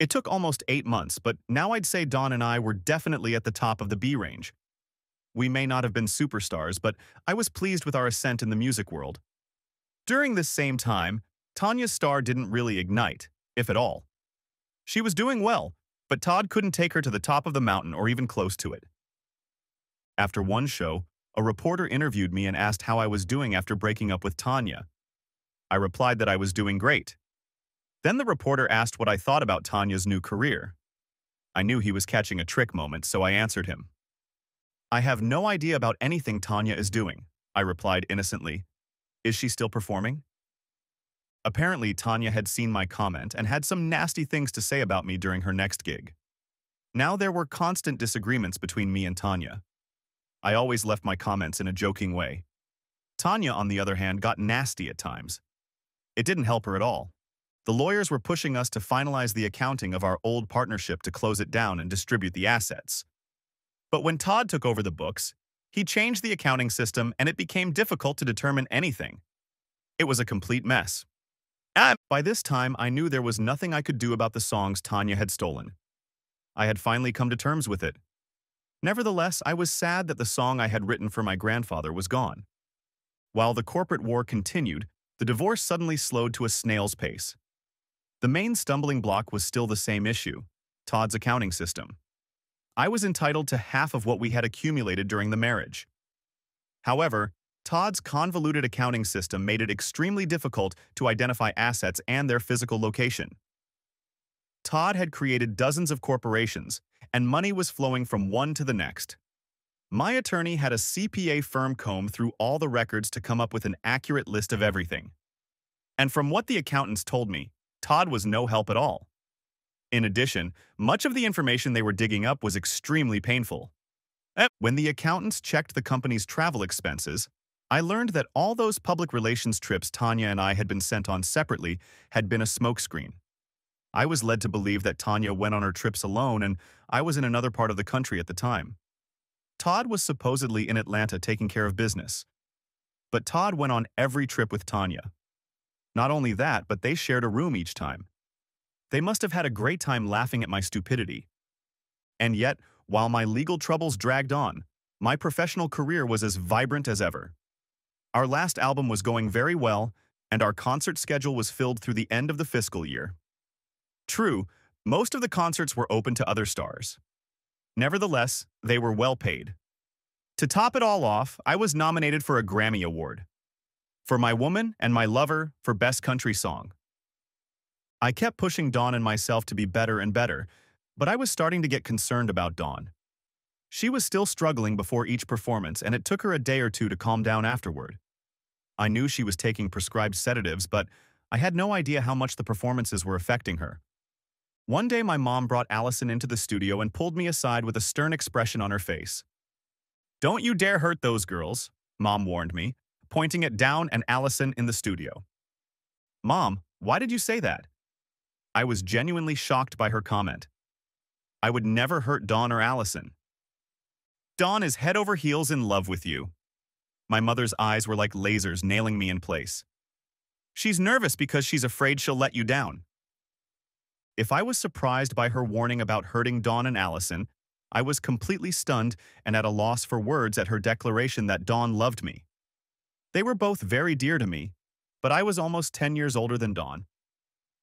It took almost eight months, but now I'd say Dawn and I were definitely at the top of the B range. We may not have been superstars, but I was pleased with our ascent in the music world. During this same time, Tanya's star didn't really ignite, if at all. She was doing well, but Todd couldn't take her to the top of the mountain or even close to it. After one show, a reporter interviewed me and asked how I was doing after breaking up with Tanya. I replied that I was doing great, then the reporter asked what I thought about Tanya's new career. I knew he was catching a trick moment, so I answered him. I have no idea about anything Tanya is doing, I replied innocently. Is she still performing? Apparently, Tanya had seen my comment and had some nasty things to say about me during her next gig. Now there were constant disagreements between me and Tanya. I always left my comments in a joking way. Tanya, on the other hand, got nasty at times. It didn't help her at all. The lawyers were pushing us to finalize the accounting of our old partnership to close it down and distribute the assets. But when Todd took over the books, he changed the accounting system and it became difficult to determine anything. It was a complete mess. And by this time, I knew there was nothing I could do about the songs Tanya had stolen. I had finally come to terms with it. Nevertheless, I was sad that the song I had written for my grandfather was gone. While the corporate war continued, the divorce suddenly slowed to a snail's pace. The main stumbling block was still the same issue, Todd's accounting system. I was entitled to half of what we had accumulated during the marriage. However, Todd's convoluted accounting system made it extremely difficult to identify assets and their physical location. Todd had created dozens of corporations, and money was flowing from one to the next. My attorney had a CPA firm comb through all the records to come up with an accurate list of everything. And from what the accountants told me, Todd was no help at all. In addition, much of the information they were digging up was extremely painful. Eh, when the accountants checked the company's travel expenses, I learned that all those public relations trips Tanya and I had been sent on separately had been a smokescreen. I was led to believe that Tanya went on her trips alone and I was in another part of the country at the time. Todd was supposedly in Atlanta taking care of business. But Todd went on every trip with Tanya. Not only that, but they shared a room each time. They must have had a great time laughing at my stupidity. And yet, while my legal troubles dragged on, my professional career was as vibrant as ever. Our last album was going very well, and our concert schedule was filled through the end of the fiscal year. True, most of the concerts were open to other stars. Nevertheless, they were well paid. To top it all off, I was nominated for a Grammy Award for My Woman and My Lover for Best Country Song. I kept pushing Dawn and myself to be better and better, but I was starting to get concerned about Dawn. She was still struggling before each performance, and it took her a day or two to calm down afterward. I knew she was taking prescribed sedatives, but I had no idea how much the performances were affecting her. One day my mom brought Allison into the studio and pulled me aside with a stern expression on her face. Don't you dare hurt those girls, Mom warned me, pointing at Dawn and Allison in the studio. Mom, why did you say that? I was genuinely shocked by her comment. I would never hurt Dawn or Allison. Dawn is head over heels in love with you. My mother's eyes were like lasers nailing me in place. She's nervous because she's afraid she'll let you down. If I was surprised by her warning about hurting Dawn and Allison, I was completely stunned and at a loss for words at her declaration that Dawn loved me. They were both very dear to me, but I was almost 10 years older than Dawn.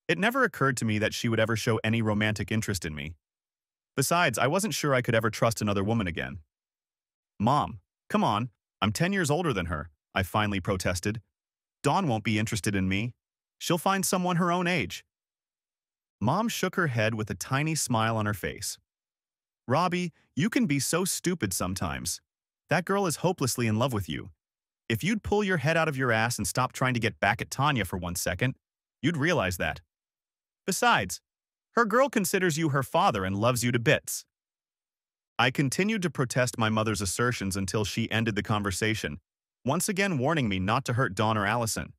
It never occurred to me that she would ever show any romantic interest in me. Besides, I wasn't sure I could ever trust another woman again. Mom, come on, I'm 10 years older than her, I finally protested. Dawn won't be interested in me. She'll find someone her own age. Mom shook her head with a tiny smile on her face. Robbie, you can be so stupid sometimes. That girl is hopelessly in love with you. If you'd pull your head out of your ass and stop trying to get back at Tanya for one second, you'd realize that. Besides, her girl considers you her father and loves you to bits. I continued to protest my mother's assertions until she ended the conversation, once again warning me not to hurt Dawn or Allison.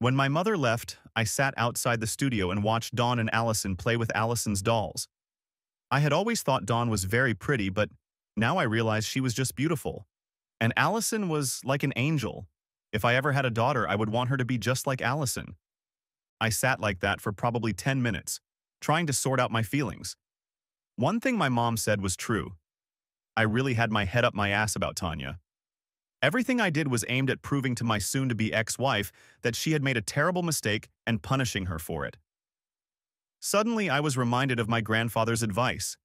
When my mother left, I sat outside the studio and watched Dawn and Allison play with Allison's dolls. I had always thought Dawn was very pretty, but now I realized she was just beautiful. And Allison was like an angel. If I ever had a daughter, I would want her to be just like Allison. I sat like that for probably 10 minutes, trying to sort out my feelings. One thing my mom said was true. I really had my head up my ass about Tanya. Everything I did was aimed at proving to my soon-to-be ex-wife that she had made a terrible mistake and punishing her for it. Suddenly, I was reminded of my grandfather's advice.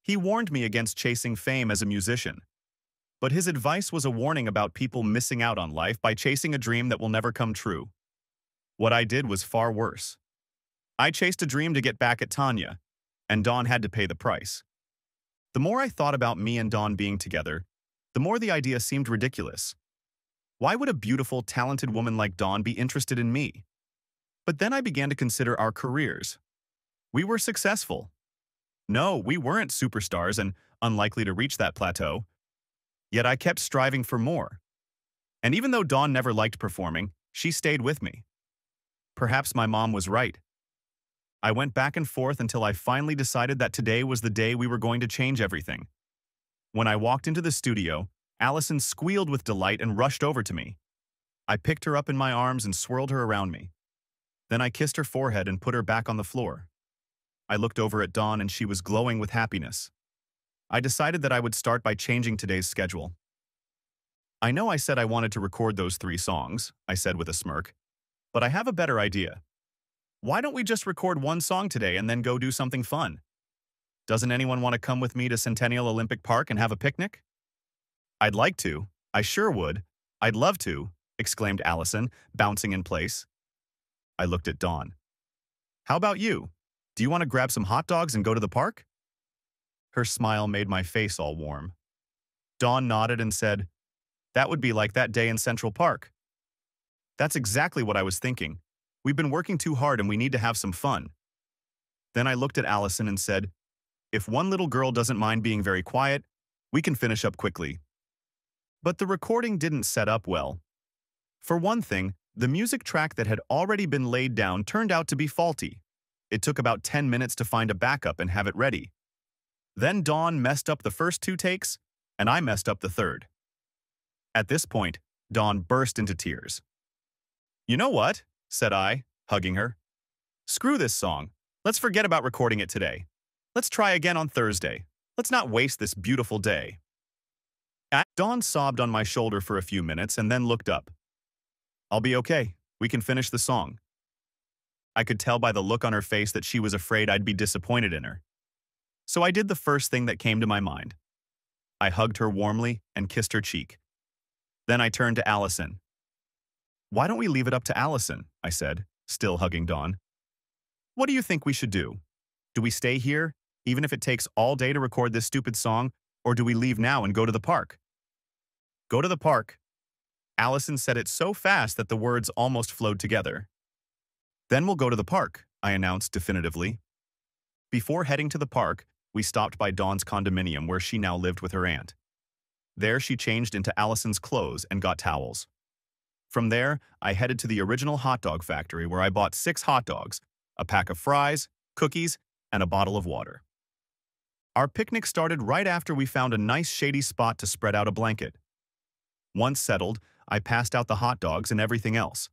He warned me against chasing fame as a musician. But his advice was a warning about people missing out on life by chasing a dream that will never come true. What I did was far worse. I chased a dream to get back at Tanya, and Dawn had to pay the price. The more I thought about me and Dawn being together, the more the idea seemed ridiculous. Why would a beautiful, talented woman like Dawn be interested in me? But then I began to consider our careers. We were successful. No, we weren't superstars and unlikely to reach that plateau. Yet I kept striving for more. And even though Dawn never liked performing, she stayed with me. Perhaps my mom was right. I went back and forth until I finally decided that today was the day we were going to change everything. When I walked into the studio, Allison squealed with delight and rushed over to me. I picked her up in my arms and swirled her around me. Then I kissed her forehead and put her back on the floor. I looked over at Dawn and she was glowing with happiness. I decided that I would start by changing today's schedule. I know I said I wanted to record those three songs, I said with a smirk, but I have a better idea. Why don't we just record one song today and then go do something fun? Doesn't anyone want to come with me to Centennial Olympic Park and have a picnic? I'd like to. I sure would. I'd love to, exclaimed Allison, bouncing in place. I looked at Dawn. How about you? Do you want to grab some hot dogs and go to the park? Her smile made my face all warm. Dawn nodded and said, That would be like that day in Central Park. That's exactly what I was thinking. We've been working too hard and we need to have some fun. Then I looked at Allison and said, if one little girl doesn't mind being very quiet, we can finish up quickly. But the recording didn't set up well. For one thing, the music track that had already been laid down turned out to be faulty. It took about 10 minutes to find a backup and have it ready. Then Dawn messed up the first two takes, and I messed up the third. At this point, Dawn burst into tears. You know what? said I, hugging her. Screw this song. Let's forget about recording it today. Let's try again on Thursday. Let's not waste this beautiful day. Dawn sobbed on my shoulder for a few minutes and then looked up. I'll be okay. We can finish the song. I could tell by the look on her face that she was afraid I'd be disappointed in her. So I did the first thing that came to my mind. I hugged her warmly and kissed her cheek. Then I turned to Allison. Why don't we leave it up to Allison? I said, still hugging Dawn. What do you think we should do? Do we stay here even if it takes all day to record this stupid song, or do we leave now and go to the park? Go to the park. Allison said it so fast that the words almost flowed together. Then we'll go to the park, I announced definitively. Before heading to the park, we stopped by Dawn's condominium where she now lived with her aunt. There she changed into Allison's clothes and got towels. From there, I headed to the original hot dog factory where I bought six hot dogs, a pack of fries, cookies, and a bottle of water. Our picnic started right after we found a nice shady spot to spread out a blanket. Once settled, I passed out the hot dogs and everything else.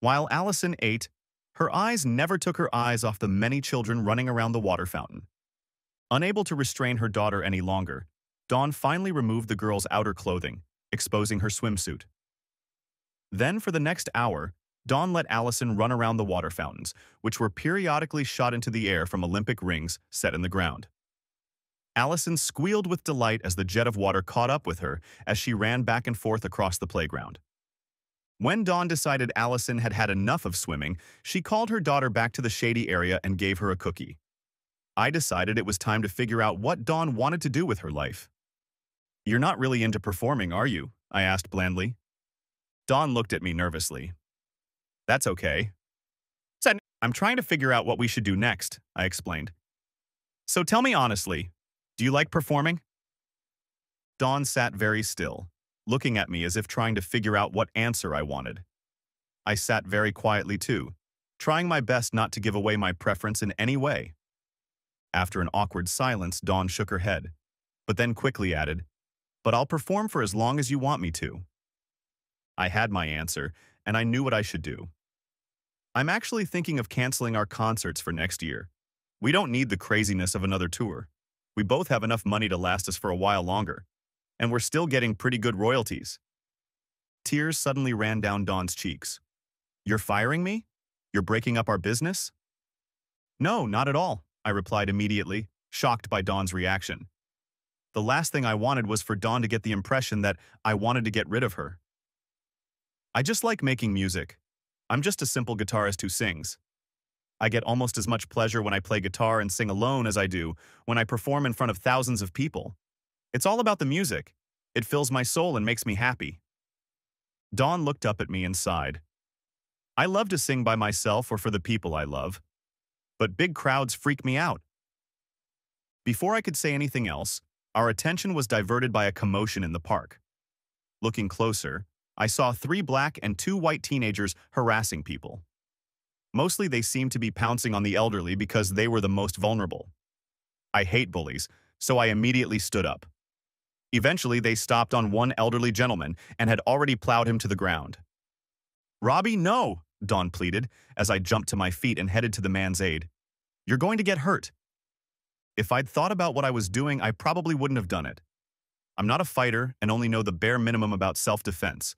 While Allison ate, her eyes never took her eyes off the many children running around the water fountain. Unable to restrain her daughter any longer, Dawn finally removed the girl's outer clothing, exposing her swimsuit. Then, for the next hour, Dawn let Allison run around the water fountains, which were periodically shot into the air from Olympic rings set in the ground. Allison squealed with delight as the jet of water caught up with her as she ran back and forth across the playground. When Dawn decided Allison had had enough of swimming, she called her daughter back to the shady area and gave her a cookie. I decided it was time to figure out what Dawn wanted to do with her life. You're not really into performing, are you? I asked blandly. Dawn looked at me nervously. That's okay. I'm trying to figure out what we should do next, I explained. So tell me honestly, do you like performing? Dawn sat very still, looking at me as if trying to figure out what answer I wanted. I sat very quietly too, trying my best not to give away my preference in any way. After an awkward silence, Dawn shook her head, but then quickly added, But I'll perform for as long as you want me to. I had my answer, and I knew what I should do. I'm actually thinking of canceling our concerts for next year. We don't need the craziness of another tour. We both have enough money to last us for a while longer and we're still getting pretty good royalties. Tears suddenly ran down Dawn's cheeks. You're firing me? You're breaking up our business? No, not at all, I replied immediately, shocked by Dawn's reaction. The last thing I wanted was for Dawn to get the impression that I wanted to get rid of her. I just like making music. I'm just a simple guitarist who sings. I get almost as much pleasure when I play guitar and sing alone as I do when I perform in front of thousands of people. It's all about the music. It fills my soul and makes me happy. Dawn looked up at me and sighed. I love to sing by myself or for the people I love. But big crowds freak me out. Before I could say anything else, our attention was diverted by a commotion in the park. Looking closer, I saw three black and two white teenagers harassing people. Mostly they seemed to be pouncing on the elderly because they were the most vulnerable. I hate bullies, so I immediately stood up. Eventually, they stopped on one elderly gentleman and had already plowed him to the ground. Robbie, no, Dawn pleaded as I jumped to my feet and headed to the man's aid. You're going to get hurt. If I'd thought about what I was doing, I probably wouldn't have done it. I'm not a fighter and only know the bare minimum about self-defense.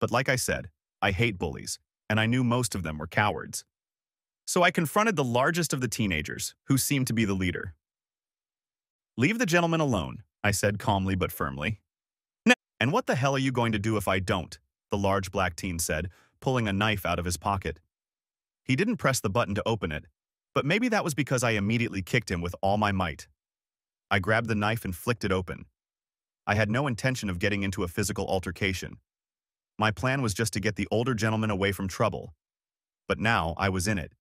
But like I said, I hate bullies, and I knew most of them were cowards. So I confronted the largest of the teenagers, who seemed to be the leader. Leave the gentleman alone, I said calmly but firmly. And what the hell are you going to do if I don't? The large black teen said, pulling a knife out of his pocket. He didn't press the button to open it, but maybe that was because I immediately kicked him with all my might. I grabbed the knife and flicked it open. I had no intention of getting into a physical altercation. My plan was just to get the older gentleman away from trouble. But now I was in it,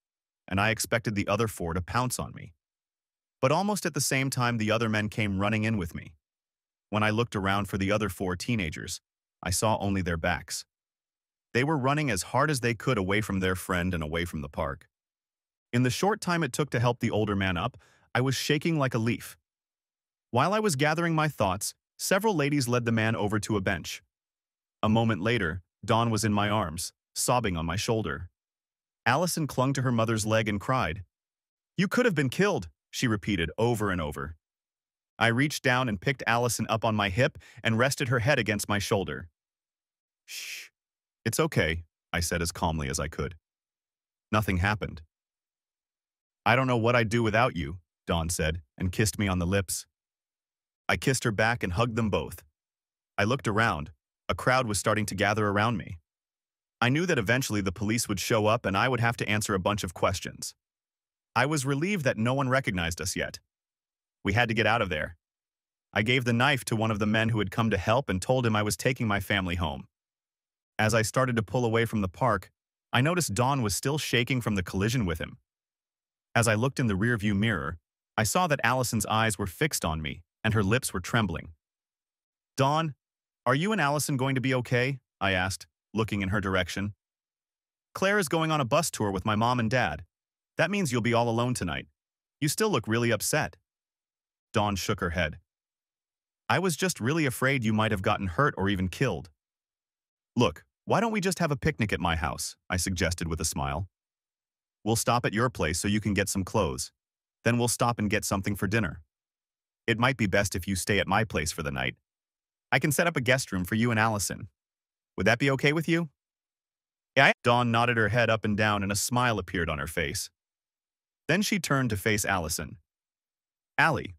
and I expected the other four to pounce on me. But almost at the same time, the other men came running in with me. When I looked around for the other four teenagers, I saw only their backs. They were running as hard as they could away from their friend and away from the park. In the short time it took to help the older man up, I was shaking like a leaf. While I was gathering my thoughts, several ladies led the man over to a bench. A moment later, Dawn was in my arms, sobbing on my shoulder. Allison clung to her mother's leg and cried. You could have been killed she repeated over and over. I reached down and picked Allison up on my hip and rested her head against my shoulder. Shh. It's okay, I said as calmly as I could. Nothing happened. I don't know what I'd do without you, Dawn said, and kissed me on the lips. I kissed her back and hugged them both. I looked around. A crowd was starting to gather around me. I knew that eventually the police would show up and I would have to answer a bunch of questions. I was relieved that no one recognized us yet. We had to get out of there. I gave the knife to one of the men who had come to help and told him I was taking my family home. As I started to pull away from the park, I noticed Dawn was still shaking from the collision with him. As I looked in the rearview mirror, I saw that Allison's eyes were fixed on me and her lips were trembling. Dawn, are you and Allison going to be okay? I asked, looking in her direction. Claire is going on a bus tour with my mom and dad. That means you'll be all alone tonight. You still look really upset. Dawn shook her head. I was just really afraid you might have gotten hurt or even killed. Look, why don't we just have a picnic at my house? I suggested with a smile. We'll stop at your place so you can get some clothes. Then we'll stop and get something for dinner. It might be best if you stay at my place for the night. I can set up a guest room for you and Allison. Would that be okay with you? Yeah. Dawn nodded her head up and down and a smile appeared on her face. Then she turned to face Allison. Allie,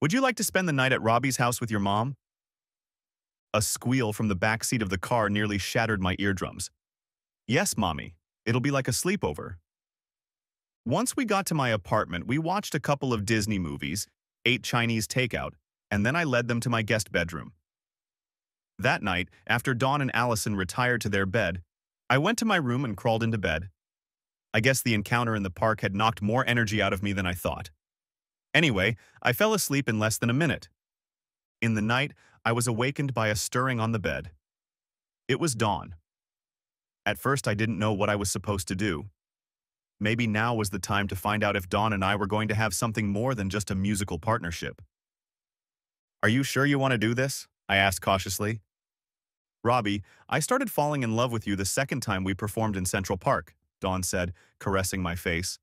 would you like to spend the night at Robbie's house with your mom? A squeal from the back seat of the car nearly shattered my eardrums. Yes, Mommy. It'll be like a sleepover. Once we got to my apartment, we watched a couple of Disney movies, ate Chinese takeout, and then I led them to my guest bedroom. That night, after Dawn and Allison retired to their bed, I went to my room and crawled into bed. I guess the encounter in the park had knocked more energy out of me than I thought. Anyway, I fell asleep in less than a minute. In the night, I was awakened by a stirring on the bed. It was Dawn. At first, I didn't know what I was supposed to do. Maybe now was the time to find out if Dawn and I were going to have something more than just a musical partnership. Are you sure you want to do this? I asked cautiously. Robbie, I started falling in love with you the second time we performed in Central Park, Dawn said, caressing my face.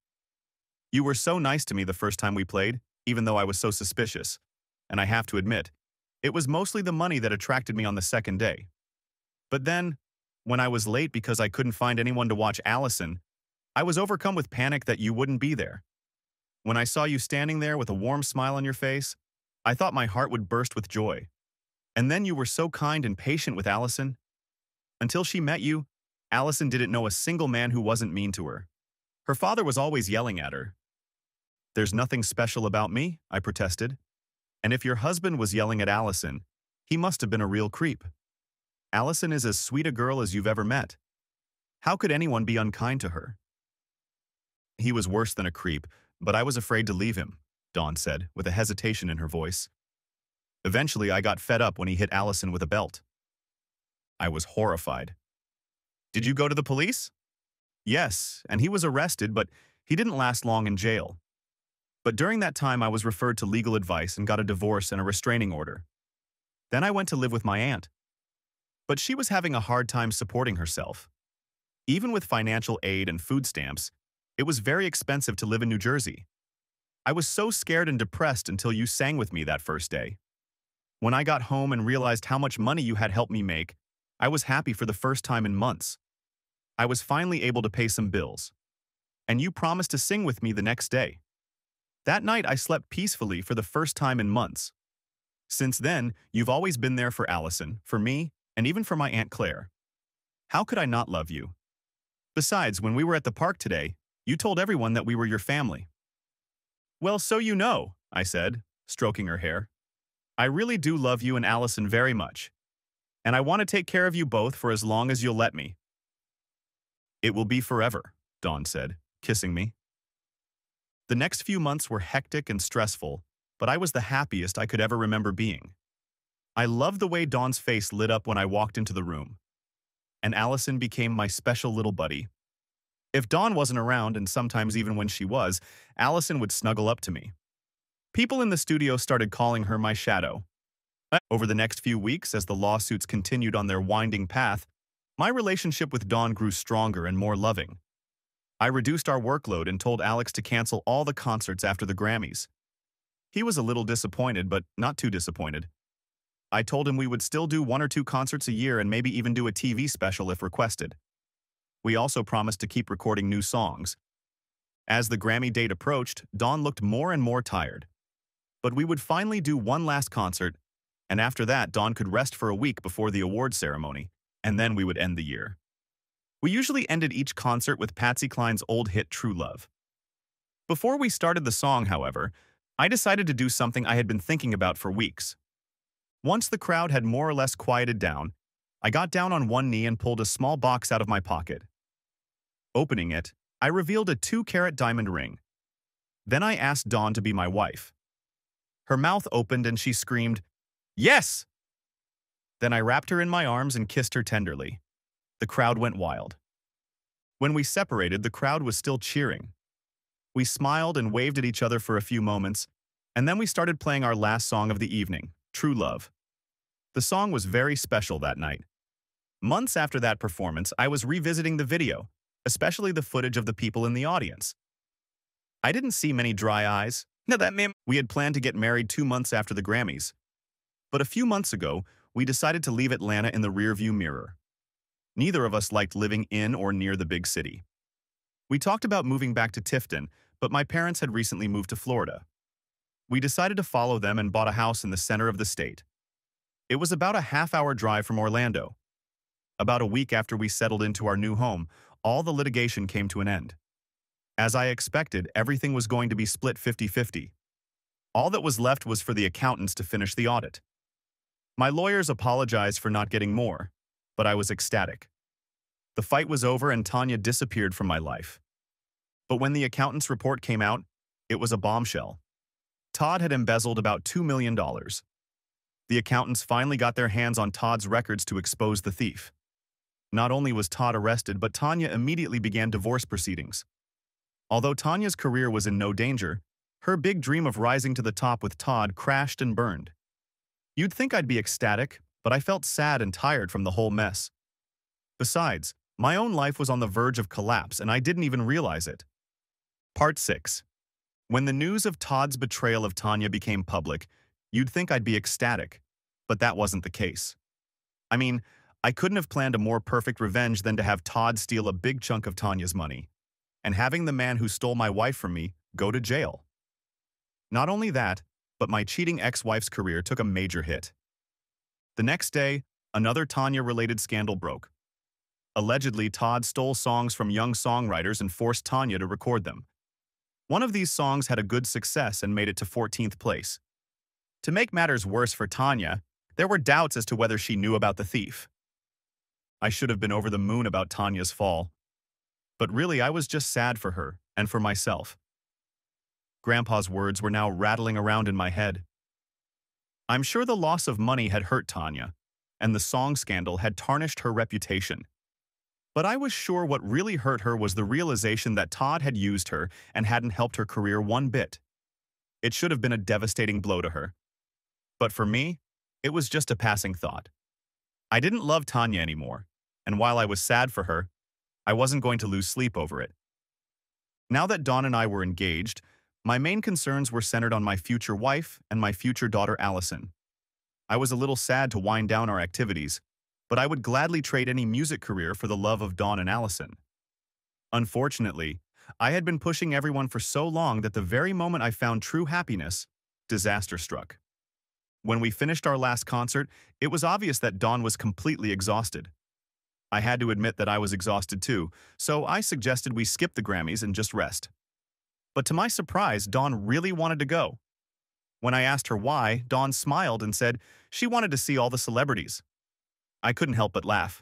You were so nice to me the first time we played, even though I was so suspicious. And I have to admit, it was mostly the money that attracted me on the second day. But then, when I was late because I couldn't find anyone to watch Allison, I was overcome with panic that you wouldn't be there. When I saw you standing there with a warm smile on your face, I thought my heart would burst with joy. And then you were so kind and patient with Allison. Until she met you, Allison didn't know a single man who wasn't mean to her. Her father was always yelling at her. There's nothing special about me, I protested. And if your husband was yelling at Allison, he must have been a real creep. Allison is as sweet a girl as you've ever met. How could anyone be unkind to her? He was worse than a creep, but I was afraid to leave him, Dawn said, with a hesitation in her voice. Eventually, I got fed up when he hit Allison with a belt. I was horrified. Did you go to the police? Yes, and he was arrested, but he didn't last long in jail. But during that time, I was referred to legal advice and got a divorce and a restraining order. Then I went to live with my aunt. But she was having a hard time supporting herself. Even with financial aid and food stamps, it was very expensive to live in New Jersey. I was so scared and depressed until you sang with me that first day. When I got home and realized how much money you had helped me make, I was happy for the first time in months. I was finally able to pay some bills. And you promised to sing with me the next day. That night, I slept peacefully for the first time in months. Since then, you've always been there for Allison, for me, and even for my Aunt Claire. How could I not love you? Besides, when we were at the park today, you told everyone that we were your family. Well, so you know, I said, stroking her hair. I really do love you and Allison very much, and I want to take care of you both for as long as you'll let me. It will be forever, Dawn said, kissing me. The next few months were hectic and stressful, but I was the happiest I could ever remember being. I loved the way Dawn's face lit up when I walked into the room. And Allison became my special little buddy. If Dawn wasn't around, and sometimes even when she was, Allison would snuggle up to me. People in the studio started calling her my shadow. Uh, over the next few weeks, as the lawsuits continued on their winding path, my relationship with Dawn grew stronger and more loving. I reduced our workload and told Alex to cancel all the concerts after the Grammys. He was a little disappointed, but not too disappointed. I told him we would still do one or two concerts a year and maybe even do a TV special if requested. We also promised to keep recording new songs. As the Grammy date approached, Dawn looked more and more tired. But we would finally do one last concert, and after that, Dawn could rest for a week before the award ceremony, and then we would end the year. We usually ended each concert with Patsy Cline's old hit True Love. Before we started the song, however, I decided to do something I had been thinking about for weeks. Once the crowd had more or less quieted down, I got down on one knee and pulled a small box out of my pocket. Opening it, I revealed a two-carat diamond ring. Then I asked Dawn to be my wife. Her mouth opened and she screamed, Yes! Then I wrapped her in my arms and kissed her tenderly. The crowd went wild. When we separated, the crowd was still cheering. We smiled and waved at each other for a few moments, and then we started playing our last song of the evening, True Love. The song was very special that night. Months after that performance, I was revisiting the video, especially the footage of the people in the audience. I didn't see many dry eyes, now that meant we had planned to get married two months after the Grammys. But a few months ago, we decided to leave Atlanta in the rearview mirror. Neither of us liked living in or near the big city. We talked about moving back to Tifton, but my parents had recently moved to Florida. We decided to follow them and bought a house in the center of the state. It was about a half-hour drive from Orlando. About a week after we settled into our new home, all the litigation came to an end. As I expected, everything was going to be split 50-50. All that was left was for the accountants to finish the audit. My lawyers apologized for not getting more, but I was ecstatic. The fight was over and Tanya disappeared from my life. But when the accountant's report came out, it was a bombshell. Todd had embezzled about $2 million. The accountants finally got their hands on Todd's records to expose the thief. Not only was Todd arrested, but Tanya immediately began divorce proceedings. Although Tanya's career was in no danger, her big dream of rising to the top with Todd crashed and burned. You'd think I'd be ecstatic, but I felt sad and tired from the whole mess. Besides, my own life was on the verge of collapse and I didn't even realize it. Part 6 When the news of Todd's betrayal of Tanya became public, you'd think I'd be ecstatic, but that wasn't the case. I mean, I couldn't have planned a more perfect revenge than to have Todd steal a big chunk of Tanya's money, and having the man who stole my wife from me go to jail. Not only that, but my cheating ex-wife's career took a major hit. The next day, another Tanya-related scandal broke. Allegedly, Todd stole songs from young songwriters and forced Tanya to record them. One of these songs had a good success and made it to 14th place. To make matters worse for Tanya, there were doubts as to whether she knew about the thief. I should have been over the moon about Tanya's fall. But really, I was just sad for her and for myself. Grandpa's words were now rattling around in my head. I'm sure the loss of money had hurt Tanya, and the song scandal had tarnished her reputation. But I was sure what really hurt her was the realization that Todd had used her and hadn't helped her career one bit. It should have been a devastating blow to her. But for me, it was just a passing thought. I didn't love Tanya anymore, and while I was sad for her, I wasn't going to lose sleep over it. Now that Dawn and I were engaged, my main concerns were centered on my future wife and my future daughter Allison. I was a little sad to wind down our activities, but I would gladly trade any music career for the love of Dawn and Allison. Unfortunately, I had been pushing everyone for so long that the very moment I found true happiness, disaster struck. When we finished our last concert, it was obvious that Dawn was completely exhausted. I had to admit that I was exhausted too, so I suggested we skip the Grammys and just rest. But to my surprise, Dawn really wanted to go. When I asked her why, Dawn smiled and said she wanted to see all the celebrities. I couldn't help but laugh.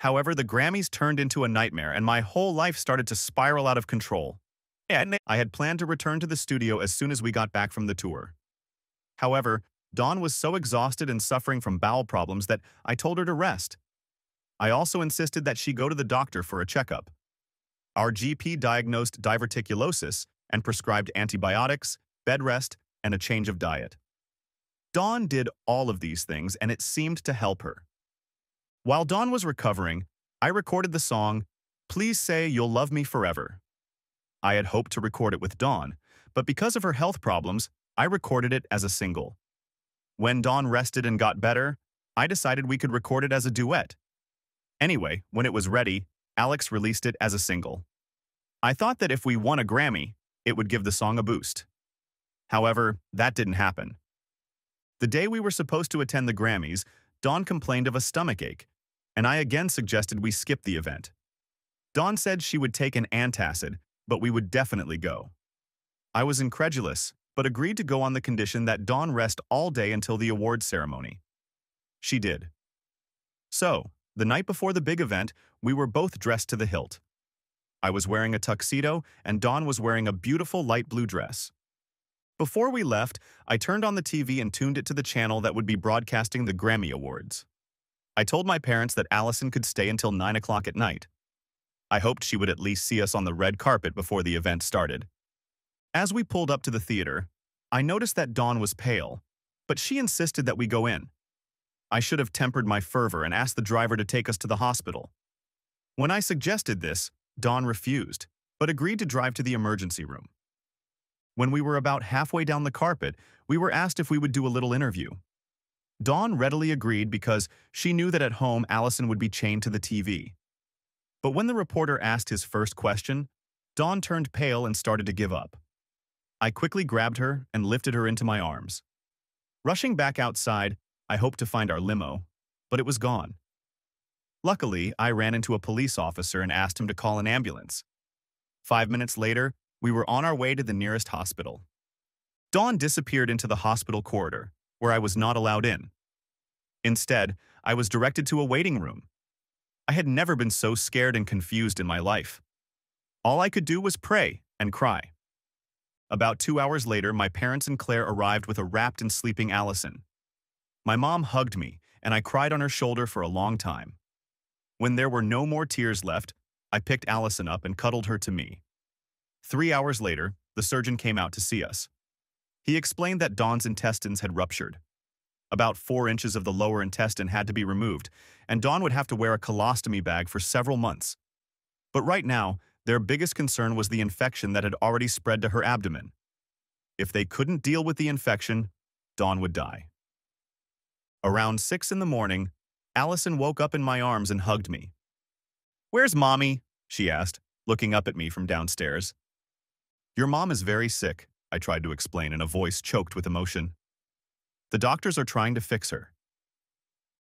However, the Grammys turned into a nightmare and my whole life started to spiral out of control. I had planned to return to the studio as soon as we got back from the tour. However, Dawn was so exhausted and suffering from bowel problems that I told her to rest. I also insisted that she go to the doctor for a checkup. Our GP diagnosed diverticulosis and prescribed antibiotics, bed rest, and a change of diet. Dawn did all of these things and it seemed to help her. While Dawn was recovering, I recorded the song, Please Say You'll Love Me Forever. I had hoped to record it with Dawn, but because of her health problems, I recorded it as a single. When Dawn rested and got better, I decided we could record it as a duet. Anyway, when it was ready, Alex released it as a single. I thought that if we won a Grammy, it would give the song a boost. However, that didn't happen. The day we were supposed to attend the Grammys, Dawn complained of a stomach ache, and I again suggested we skip the event. Dawn said she would take an antacid, but we would definitely go. I was incredulous, but agreed to go on the condition that Dawn rest all day until the awards ceremony. She did. So, the night before the big event, we were both dressed to the hilt. I was wearing a tuxedo, and Dawn was wearing a beautiful light blue dress. Before we left, I turned on the TV and tuned it to the channel that would be broadcasting the Grammy Awards. I told my parents that Allison could stay until 9 o'clock at night. I hoped she would at least see us on the red carpet before the event started. As we pulled up to the theater, I noticed that Dawn was pale, but she insisted that we go in. I should have tempered my fervor and asked the driver to take us to the hospital. When I suggested this, Dawn refused, but agreed to drive to the emergency room. When we were about halfway down the carpet, we were asked if we would do a little interview. Dawn readily agreed because she knew that at home Allison would be chained to the TV. But when the reporter asked his first question, Dawn turned pale and started to give up. I quickly grabbed her and lifted her into my arms. Rushing back outside, I hoped to find our limo, but it was gone. Luckily, I ran into a police officer and asked him to call an ambulance. Five minutes later, we were on our way to the nearest hospital. Dawn disappeared into the hospital corridor, where I was not allowed in. Instead, I was directed to a waiting room. I had never been so scared and confused in my life. All I could do was pray and cry. About two hours later, my parents and Claire arrived with a wrapped and sleeping Allison. My mom hugged me, and I cried on her shoulder for a long time. When there were no more tears left, I picked Allison up and cuddled her to me. Three hours later, the surgeon came out to see us. He explained that Dawn's intestines had ruptured. About four inches of the lower intestine had to be removed, and Dawn would have to wear a colostomy bag for several months. But right now, their biggest concern was the infection that had already spread to her abdomen. If they couldn't deal with the infection, Dawn would die. Around 6 in the morning, Allison woke up in my arms and hugged me. Where's Mommy? she asked, looking up at me from downstairs. Your mom is very sick, I tried to explain in a voice choked with emotion. The doctors are trying to fix her.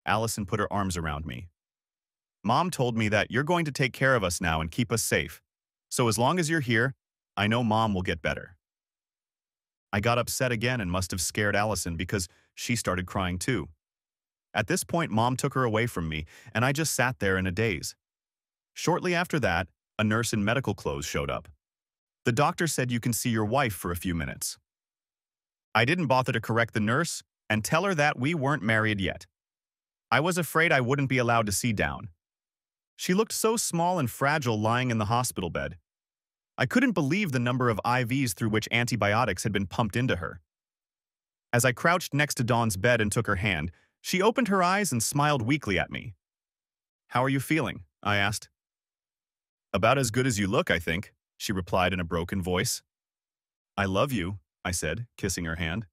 Allison put her arms around me. Mom told me that you're going to take care of us now and keep us safe. So as long as you're here, I know Mom will get better. I got upset again and must have scared Allison because she started crying too. At this point, Mom took her away from me, and I just sat there in a daze. Shortly after that, a nurse in medical clothes showed up. The doctor said you can see your wife for a few minutes. I didn't bother to correct the nurse and tell her that we weren't married yet. I was afraid I wouldn't be allowed to see Dawn. She looked so small and fragile lying in the hospital bed. I couldn't believe the number of IVs through which antibiotics had been pumped into her. As I crouched next to Dawn's bed and took her hand, she opened her eyes and smiled weakly at me. How are you feeling? I asked. About as good as you look, I think, she replied in a broken voice. I love you, I said, kissing her hand.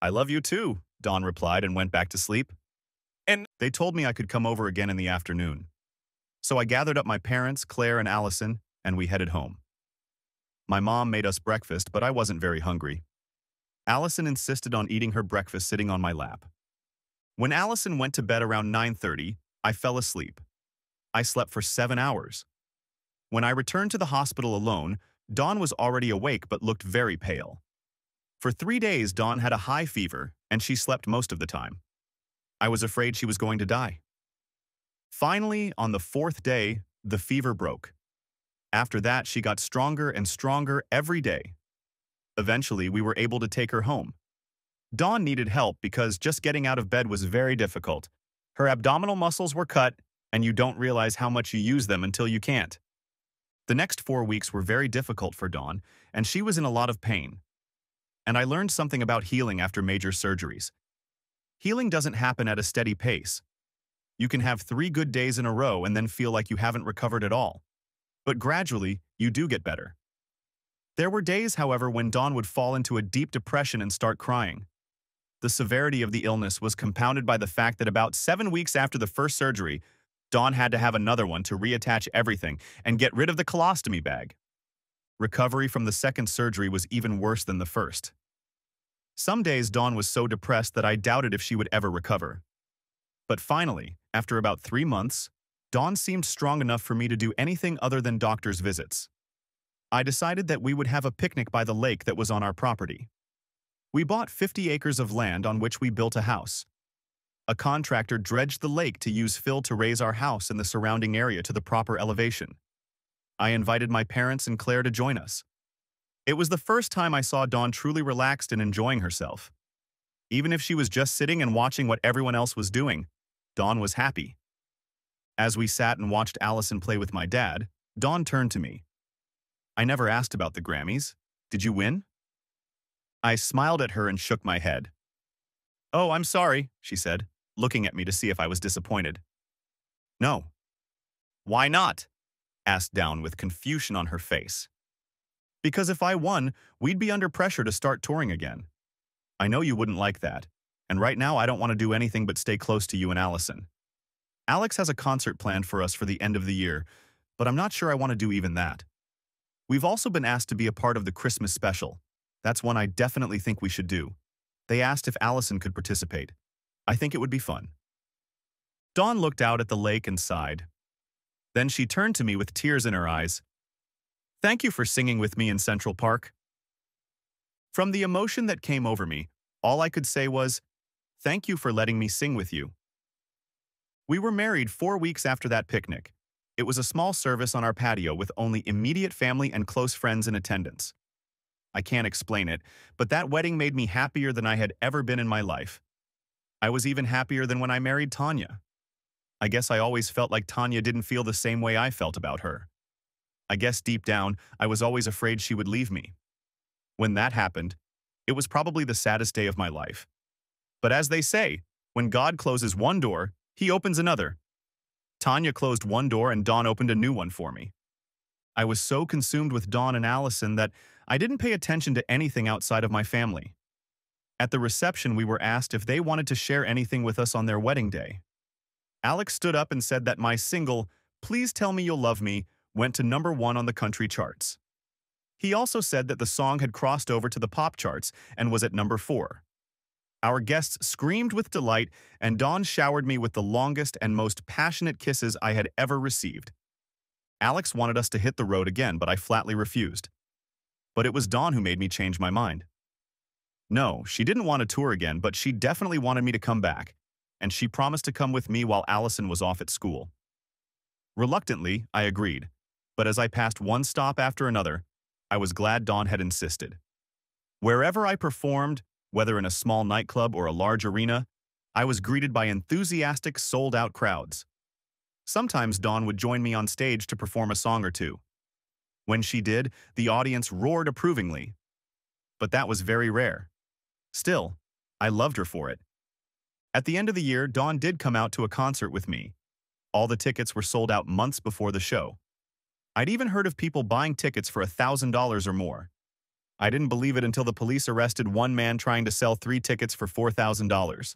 I love you too, Dawn replied and went back to sleep. And they told me I could come over again in the afternoon. So I gathered up my parents, Claire and Allison, and we headed home. My mom made us breakfast, but I wasn't very hungry. Allison insisted on eating her breakfast sitting on my lap. When Allison went to bed around 9.30, I fell asleep. I slept for seven hours. When I returned to the hospital alone, Dawn was already awake but looked very pale. For three days, Dawn had a high fever, and she slept most of the time. I was afraid she was going to die. Finally, on the fourth day, the fever broke. After that, she got stronger and stronger every day. Eventually, we were able to take her home. Dawn needed help because just getting out of bed was very difficult. Her abdominal muscles were cut, and you don't realize how much you use them until you can't. The next four weeks were very difficult for Dawn, and she was in a lot of pain. And I learned something about healing after major surgeries. Healing doesn't happen at a steady pace. You can have three good days in a row and then feel like you haven't recovered at all. But gradually, you do get better. There were days, however, when Dawn would fall into a deep depression and start crying. The severity of the illness was compounded by the fact that about seven weeks after the first surgery, Dawn had to have another one to reattach everything and get rid of the colostomy bag. Recovery from the second surgery was even worse than the first. Some days Dawn was so depressed that I doubted if she would ever recover. But finally, after about three months, Dawn seemed strong enough for me to do anything other than doctor's visits. I decided that we would have a picnic by the lake that was on our property. We bought 50 acres of land on which we built a house. A contractor dredged the lake to use fill to raise our house and the surrounding area to the proper elevation. I invited my parents and Claire to join us. It was the first time I saw Dawn truly relaxed and enjoying herself. Even if she was just sitting and watching what everyone else was doing, Dawn was happy. As we sat and watched Allison play with my dad, Dawn turned to me. I never asked about the Grammys. Did you win? I smiled at her and shook my head. Oh, I'm sorry, she said, looking at me to see if I was disappointed. No. Why not? asked Dawn with confusion on her face. Because if I won, we'd be under pressure to start touring again. I know you wouldn't like that, and right now I don't want to do anything but stay close to you and Allison. Alex has a concert planned for us for the end of the year, but I'm not sure I want to do even that. We've also been asked to be a part of the Christmas special, that's one I definitely think we should do. They asked if Allison could participate. I think it would be fun. Dawn looked out at the lake and sighed. Then she turned to me with tears in her eyes. Thank you for singing with me in Central Park. From the emotion that came over me, all I could say was, Thank you for letting me sing with you. We were married four weeks after that picnic. It was a small service on our patio with only immediate family and close friends in attendance. I can't explain it, but that wedding made me happier than I had ever been in my life. I was even happier than when I married Tanya. I guess I always felt like Tanya didn't feel the same way I felt about her. I guess deep down, I was always afraid she would leave me. When that happened, it was probably the saddest day of my life. But as they say, when God closes one door, he opens another. Tanya closed one door and Dawn opened a new one for me. I was so consumed with Dawn and Allison that I didn't pay attention to anything outside of my family. At the reception, we were asked if they wanted to share anything with us on their wedding day. Alex stood up and said that my single, Please Tell Me You'll Love Me, went to number one on the country charts. He also said that the song had crossed over to the pop charts and was at number four. Our guests screamed with delight, and Dawn showered me with the longest and most passionate kisses I had ever received. Alex wanted us to hit the road again, but I flatly refused. But it was Dawn who made me change my mind. No, she didn't want to tour again, but she definitely wanted me to come back, and she promised to come with me while Allison was off at school. Reluctantly, I agreed, but as I passed one stop after another, I was glad Dawn had insisted. Wherever I performed, whether in a small nightclub or a large arena, I was greeted by enthusiastic, sold-out crowds. Sometimes Dawn would join me on stage to perform a song or two. When she did, the audience roared approvingly. But that was very rare. Still, I loved her for it. At the end of the year, Dawn did come out to a concert with me. All the tickets were sold out months before the show. I'd even heard of people buying tickets for $1,000 or more. I didn't believe it until the police arrested one man trying to sell three tickets for $4,000.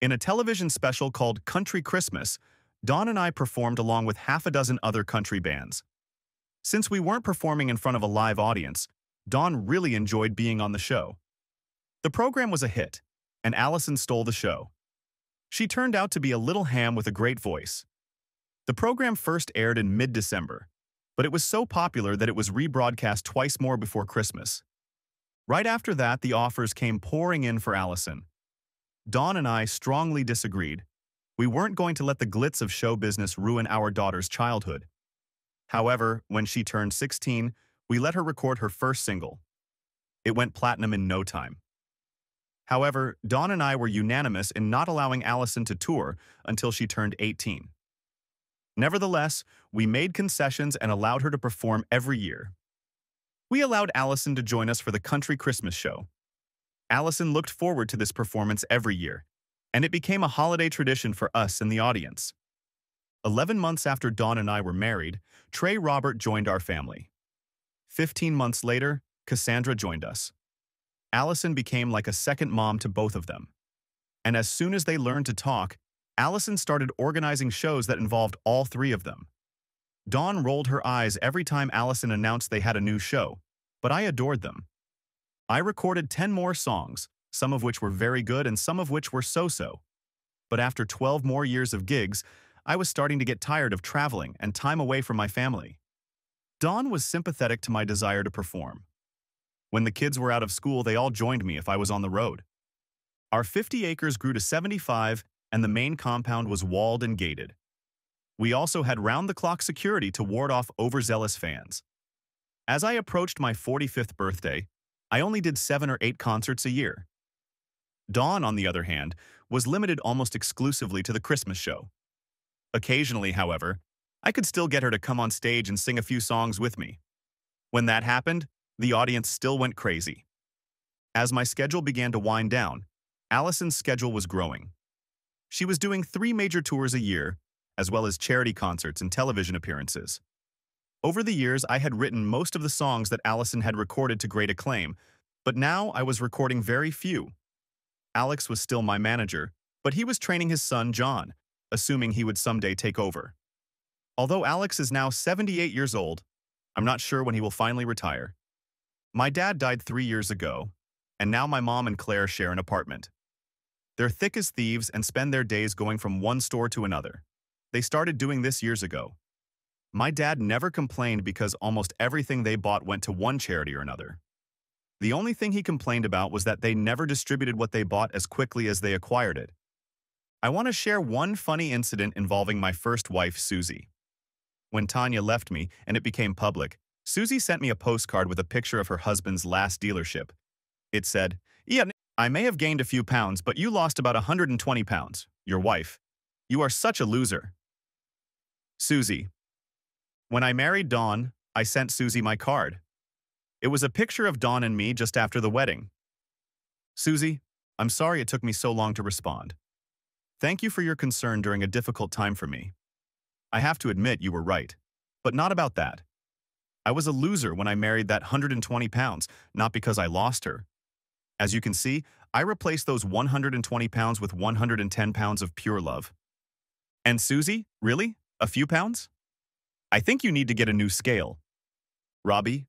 In a television special called Country Christmas, Dawn and I performed along with half a dozen other country bands. Since we weren't performing in front of a live audience, Dawn really enjoyed being on the show. The program was a hit, and Allison stole the show. She turned out to be a little ham with a great voice. The program first aired in mid-December, but it was so popular that it was rebroadcast twice more before Christmas. Right after that, the offers came pouring in for Allison. Dawn and I strongly disagreed. We weren't going to let the glitz of show business ruin our daughter's childhood. However, when she turned 16, we let her record her first single. It went platinum in no time. However, Dawn and I were unanimous in not allowing Allison to tour until she turned 18. Nevertheless, we made concessions and allowed her to perform every year. We allowed Allison to join us for the country Christmas show. Allison looked forward to this performance every year, and it became a holiday tradition for us in the audience. Eleven months after Dawn and I were married, Trey Robert joined our family. Fifteen months later, Cassandra joined us. Allison became like a second mom to both of them. And as soon as they learned to talk, Allison started organizing shows that involved all three of them. Dawn rolled her eyes every time Allison announced they had a new show, but I adored them. I recorded 10 more songs, some of which were very good and some of which were so-so. But after 12 more years of gigs, I was starting to get tired of traveling and time away from my family. Dawn was sympathetic to my desire to perform. When the kids were out of school, they all joined me if I was on the road. Our 50 acres grew to 75 and the main compound was walled and gated. We also had round-the-clock security to ward off overzealous fans. As I approached my 45th birthday, I only did seven or eight concerts a year. Dawn, on the other hand, was limited almost exclusively to the Christmas show. Occasionally, however, I could still get her to come on stage and sing a few songs with me. When that happened, the audience still went crazy. As my schedule began to wind down, Allison's schedule was growing. She was doing three major tours a year, as well as charity concerts and television appearances. Over the years, I had written most of the songs that Allison had recorded to great acclaim, but now I was recording very few. Alex was still my manager, but he was training his son, John, assuming he would someday take over. Although Alex is now 78 years old, I'm not sure when he will finally retire. My dad died three years ago, and now my mom and Claire share an apartment. They're thick as thieves and spend their days going from one store to another. They started doing this years ago. My dad never complained because almost everything they bought went to one charity or another. The only thing he complained about was that they never distributed what they bought as quickly as they acquired it. I want to share one funny incident involving my first wife, Susie. When Tanya left me and it became public, Susie sent me a postcard with a picture of her husband's last dealership. It said, Ian, I may have gained a few pounds, but you lost about 120 pounds. Your wife. You are such a loser. Susie. When I married Dawn, I sent Susie my card. It was a picture of Dawn and me just after the wedding. Susie, I'm sorry it took me so long to respond. Thank you for your concern during a difficult time for me. I have to admit you were right, but not about that. I was a loser when I married that 120 pounds, not because I lost her. As you can see, I replaced those 120 pounds with 110 pounds of pure love. And Susie, really? A few pounds? I think you need to get a new scale. Robbie,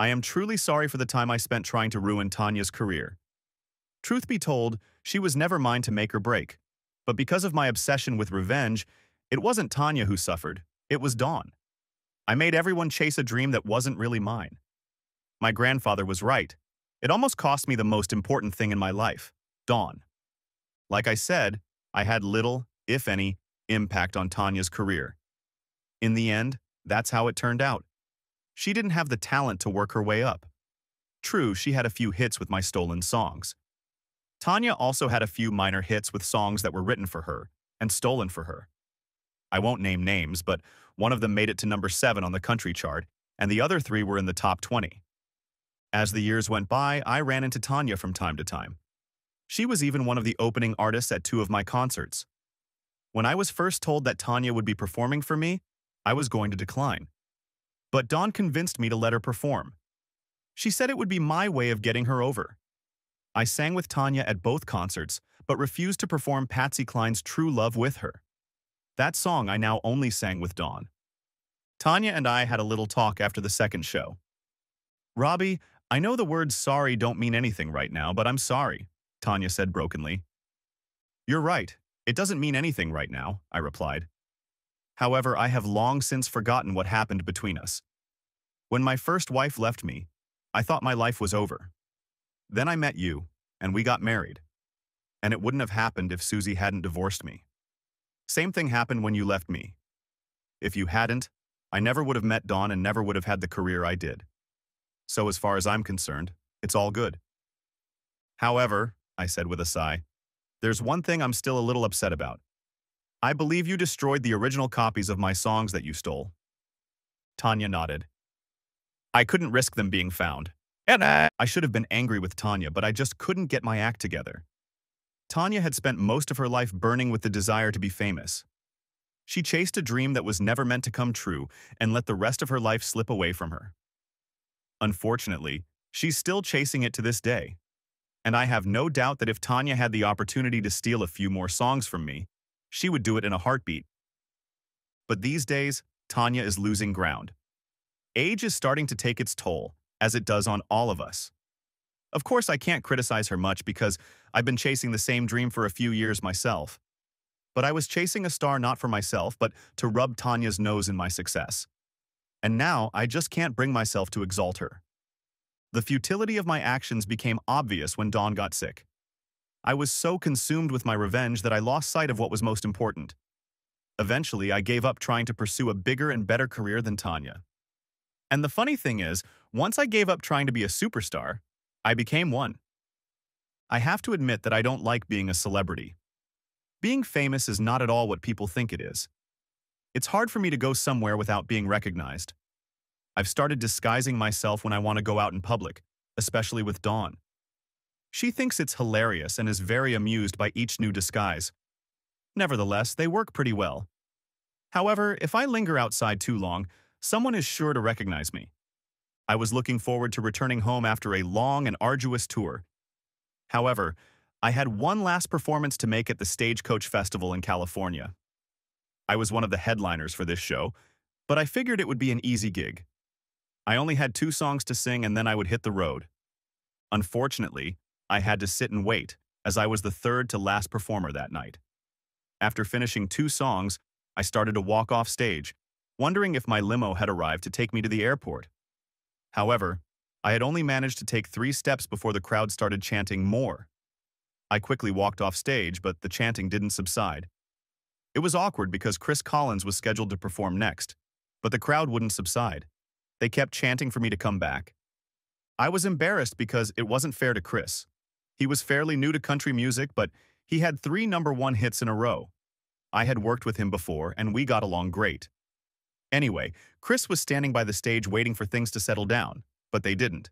I am truly sorry for the time I spent trying to ruin Tanya's career. Truth be told, she was never mine to make or break. But because of my obsession with revenge, it wasn't Tanya who suffered, it was Dawn. I made everyone chase a dream that wasn't really mine. My grandfather was right. It almost cost me the most important thing in my life, Dawn. Like I said, I had little, if any, impact on Tanya's career. In the end, that's how it turned out. She didn't have the talent to work her way up. True, she had a few hits with my stolen songs. Tanya also had a few minor hits with songs that were written for her and stolen for her. I won't name names, but one of them made it to number 7 on the country chart, and the other three were in the top 20. As the years went by, I ran into Tanya from time to time. She was even one of the opening artists at two of my concerts. When I was first told that Tanya would be performing for me, I was going to decline. But Dawn convinced me to let her perform. She said it would be my way of getting her over. I sang with Tanya at both concerts, but refused to perform Patsy Cline's True Love with her. That song I now only sang with Dawn. Tanya and I had a little talk after the second show. Robbie, I know the words sorry don't mean anything right now, but I'm sorry, Tanya said brokenly. You're right. It doesn't mean anything right now, I replied. However, I have long since forgotten what happened between us. When my first wife left me, I thought my life was over. Then I met you, and we got married. And it wouldn't have happened if Susie hadn't divorced me. Same thing happened when you left me. If you hadn't, I never would have met Dawn and never would have had the career I did. So as far as I'm concerned, it's all good. However, I said with a sigh, there's one thing I'm still a little upset about. I believe you destroyed the original copies of my songs that you stole. Tanya nodded. I couldn't risk them being found. And I, I should have been angry with Tanya, but I just couldn't get my act together. Tanya had spent most of her life burning with the desire to be famous. She chased a dream that was never meant to come true and let the rest of her life slip away from her. Unfortunately, she's still chasing it to this day. And I have no doubt that if Tanya had the opportunity to steal a few more songs from me, she would do it in a heartbeat. But these days, Tanya is losing ground. Age is starting to take its toll, as it does on all of us. Of course, I can't criticize her much because I've been chasing the same dream for a few years myself. But I was chasing a star not for myself, but to rub Tanya's nose in my success and now I just can't bring myself to exalt her. The futility of my actions became obvious when Dawn got sick. I was so consumed with my revenge that I lost sight of what was most important. Eventually, I gave up trying to pursue a bigger and better career than Tanya. And the funny thing is, once I gave up trying to be a superstar, I became one. I have to admit that I don't like being a celebrity. Being famous is not at all what people think it is. It's hard for me to go somewhere without being recognized. I've started disguising myself when I want to go out in public, especially with Dawn. She thinks it's hilarious and is very amused by each new disguise. Nevertheless, they work pretty well. However, if I linger outside too long, someone is sure to recognize me. I was looking forward to returning home after a long and arduous tour. However, I had one last performance to make at the Stagecoach Festival in California. I was one of the headliners for this show, but I figured it would be an easy gig. I only had two songs to sing and then I would hit the road. Unfortunately, I had to sit and wait, as I was the third to last performer that night. After finishing two songs, I started to walk off stage, wondering if my limo had arrived to take me to the airport. However, I had only managed to take three steps before the crowd started chanting more. I quickly walked off stage, but the chanting didn't subside. It was awkward because Chris Collins was scheduled to perform next, but the crowd wouldn't subside. They kept chanting for me to come back. I was embarrassed because it wasn't fair to Chris. He was fairly new to country music, but he had three number one hits in a row. I had worked with him before, and we got along great. Anyway, Chris was standing by the stage waiting for things to settle down, but they didn't.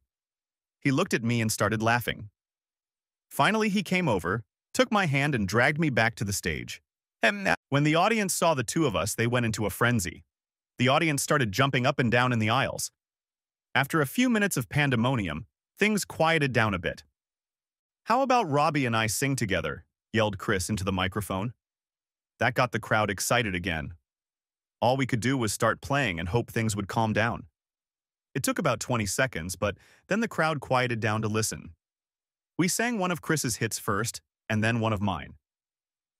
He looked at me and started laughing. Finally, he came over, took my hand and dragged me back to the stage. And when the audience saw the two of us, they went into a frenzy. The audience started jumping up and down in the aisles. After a few minutes of pandemonium, things quieted down a bit. How about Robbie and I sing together? yelled Chris into the microphone. That got the crowd excited again. All we could do was start playing and hope things would calm down. It took about 20 seconds, but then the crowd quieted down to listen. We sang one of Chris's hits first, and then one of mine.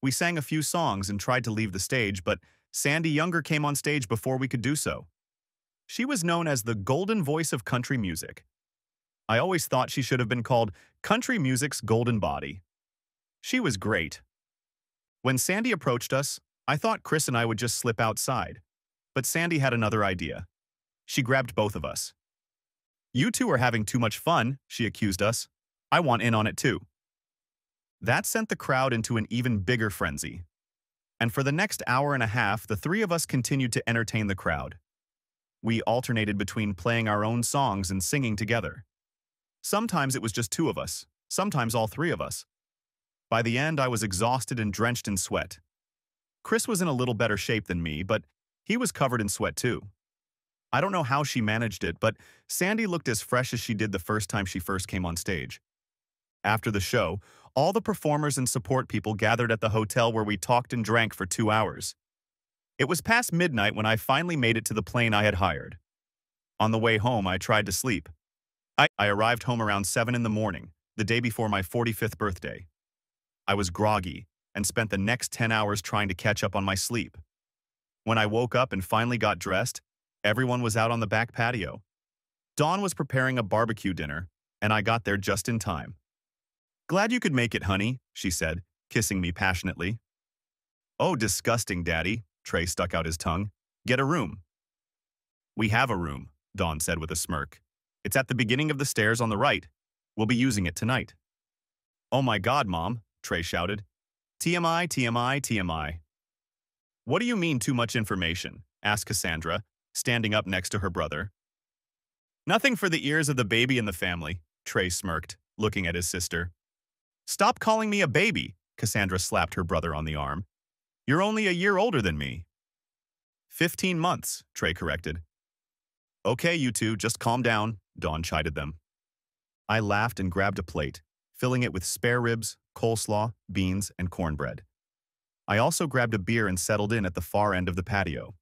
We sang a few songs and tried to leave the stage, but Sandy Younger came on stage before we could do so. She was known as the golden voice of country music. I always thought she should have been called country music's golden body. She was great. When Sandy approached us, I thought Chris and I would just slip outside, but Sandy had another idea. She grabbed both of us. You two are having too much fun, she accused us. I want in on it too. That sent the crowd into an even bigger frenzy. And for the next hour and a half, the three of us continued to entertain the crowd. We alternated between playing our own songs and singing together. Sometimes it was just two of us, sometimes all three of us. By the end, I was exhausted and drenched in sweat. Chris was in a little better shape than me, but he was covered in sweat too. I don't know how she managed it, but Sandy looked as fresh as she did the first time she first came on stage. After the show, all the performers and support people gathered at the hotel where we talked and drank for two hours. It was past midnight when I finally made it to the plane I had hired. On the way home, I tried to sleep. I, I arrived home around 7 in the morning, the day before my 45th birthday. I was groggy and spent the next 10 hours trying to catch up on my sleep. When I woke up and finally got dressed, everyone was out on the back patio. Dawn was preparing a barbecue dinner, and I got there just in time. Glad you could make it, honey, she said, kissing me passionately. Oh, disgusting, Daddy, Trey stuck out his tongue. Get a room. We have a room, Dawn said with a smirk. It's at the beginning of the stairs on the right. We'll be using it tonight. Oh my god, Mom, Trey shouted. TMI, TMI, TMI. What do you mean too much information? asked Cassandra, standing up next to her brother. Nothing for the ears of the baby in the family, Trey smirked, looking at his sister. Stop calling me a baby, Cassandra slapped her brother on the arm. You're only a year older than me. Fifteen months, Trey corrected. Okay, you two, just calm down, Dawn chided them. I laughed and grabbed a plate, filling it with spare ribs, coleslaw, beans, and cornbread. I also grabbed a beer and settled in at the far end of the patio.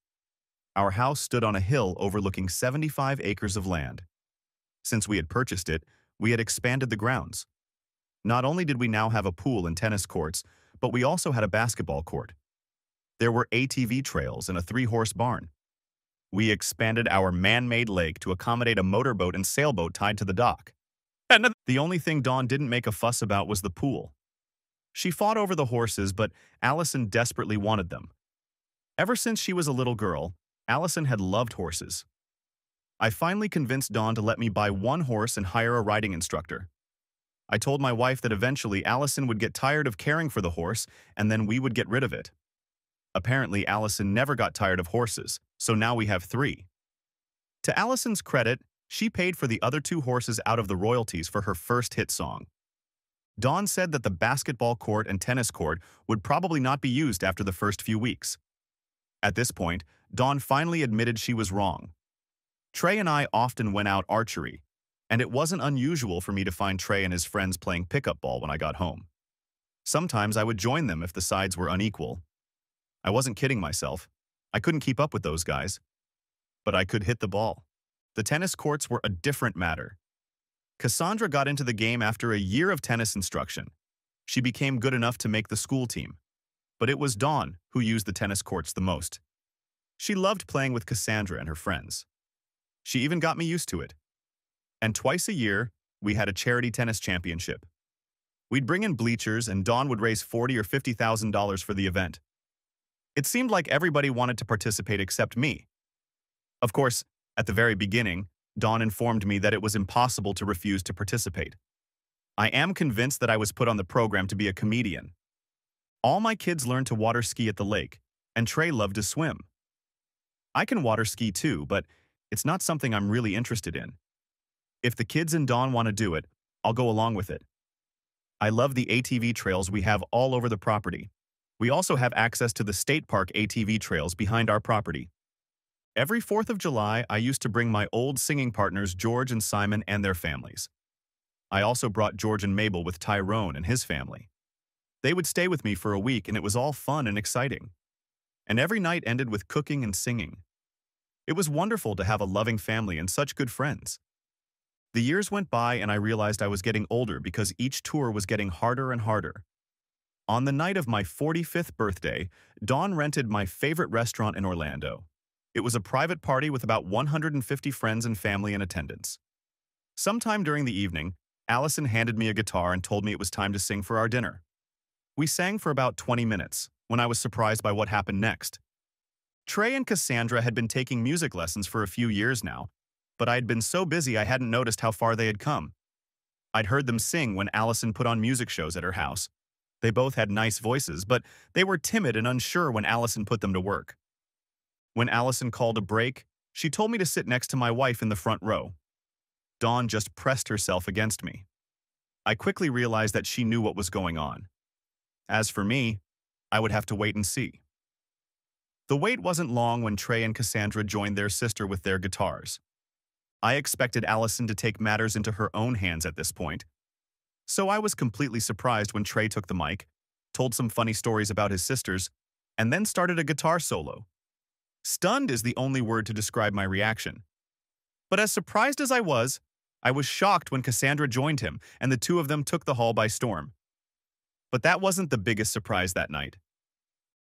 Our house stood on a hill overlooking 75 acres of land. Since we had purchased it, we had expanded the grounds. Not only did we now have a pool and tennis courts, but we also had a basketball court. There were ATV trails and a three-horse barn. We expanded our man-made lake to accommodate a motorboat and sailboat tied to the dock. And the only thing Dawn didn't make a fuss about was the pool. She fought over the horses, but Allison desperately wanted them. Ever since she was a little girl, Allison had loved horses. I finally convinced Dawn to let me buy one horse and hire a riding instructor. I told my wife that eventually Allison would get tired of caring for the horse and then we would get rid of it. Apparently, Allison never got tired of horses, so now we have three. To Allison's credit, she paid for the other two horses out of the royalties for her first hit song. Dawn said that the basketball court and tennis court would probably not be used after the first few weeks. At this point, Dawn finally admitted she was wrong. Trey and I often went out archery, and it wasn't unusual for me to find Trey and his friends playing pickup ball when I got home. Sometimes I would join them if the sides were unequal. I wasn't kidding myself. I couldn't keep up with those guys. But I could hit the ball. The tennis courts were a different matter. Cassandra got into the game after a year of tennis instruction. she became good enough to make the school team. But it was Dawn who used the tennis courts the most. She loved playing with Cassandra and her friends. She even got me used to it. And twice a year, we had a charity tennis championship. We'd bring in bleachers and Dawn would raise 40 or $50,000 for the event. It seemed like everybody wanted to participate except me. Of course, at the very beginning, Dawn informed me that it was impossible to refuse to participate. I am convinced that I was put on the program to be a comedian. All my kids learned to water ski at the lake, and Trey loved to swim. I can water ski too, but it's not something I'm really interested in. If the kids and Dawn want to do it, I'll go along with it. I love the ATV trails we have all over the property. We also have access to the state park ATV trails behind our property. Every 4th of July, I used to bring my old singing partners George and Simon and their families. I also brought George and Mabel with Tyrone and his family. They would stay with me for a week and it was all fun and exciting. And every night ended with cooking and singing. It was wonderful to have a loving family and such good friends. The years went by and I realized I was getting older because each tour was getting harder and harder. On the night of my 45th birthday, Dawn rented my favorite restaurant in Orlando. It was a private party with about 150 friends and family in attendance. Sometime during the evening, Allison handed me a guitar and told me it was time to sing for our dinner. We sang for about 20 minutes, when I was surprised by what happened next. Trey and Cassandra had been taking music lessons for a few years now, but I had been so busy I hadn't noticed how far they had come. I'd heard them sing when Allison put on music shows at her house. They both had nice voices, but they were timid and unsure when Allison put them to work. When Allison called a break, she told me to sit next to my wife in the front row. Dawn just pressed herself against me. I quickly realized that she knew what was going on. As for me, I would have to wait and see. The wait wasn't long when Trey and Cassandra joined their sister with their guitars. I expected Allison to take matters into her own hands at this point. So I was completely surprised when Trey took the mic, told some funny stories about his sisters, and then started a guitar solo. Stunned is the only word to describe my reaction. But as surprised as I was, I was shocked when Cassandra joined him and the two of them took the hall by storm. But that wasn't the biggest surprise that night.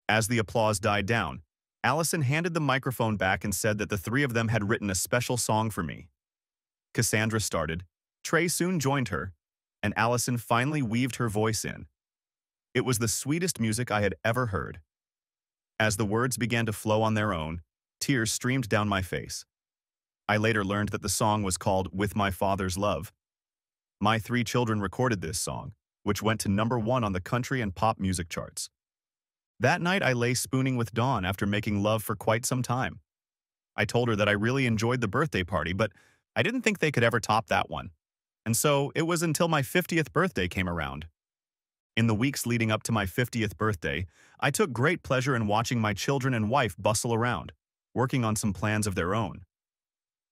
As the applause died down, Allison handed the microphone back and said that the three of them had written a special song for me. Cassandra started, Trey soon joined her, and Allison finally weaved her voice in. It was the sweetest music I had ever heard. As the words began to flow on their own, tears streamed down my face. I later learned that the song was called With My Father's Love. My three children recorded this song, which went to number one on the country and pop music charts. That night, I lay spooning with Dawn after making love for quite some time. I told her that I really enjoyed the birthday party, but I didn't think they could ever top that one. And so it was until my 50th birthday came around. In the weeks leading up to my 50th birthday, I took great pleasure in watching my children and wife bustle around, working on some plans of their own.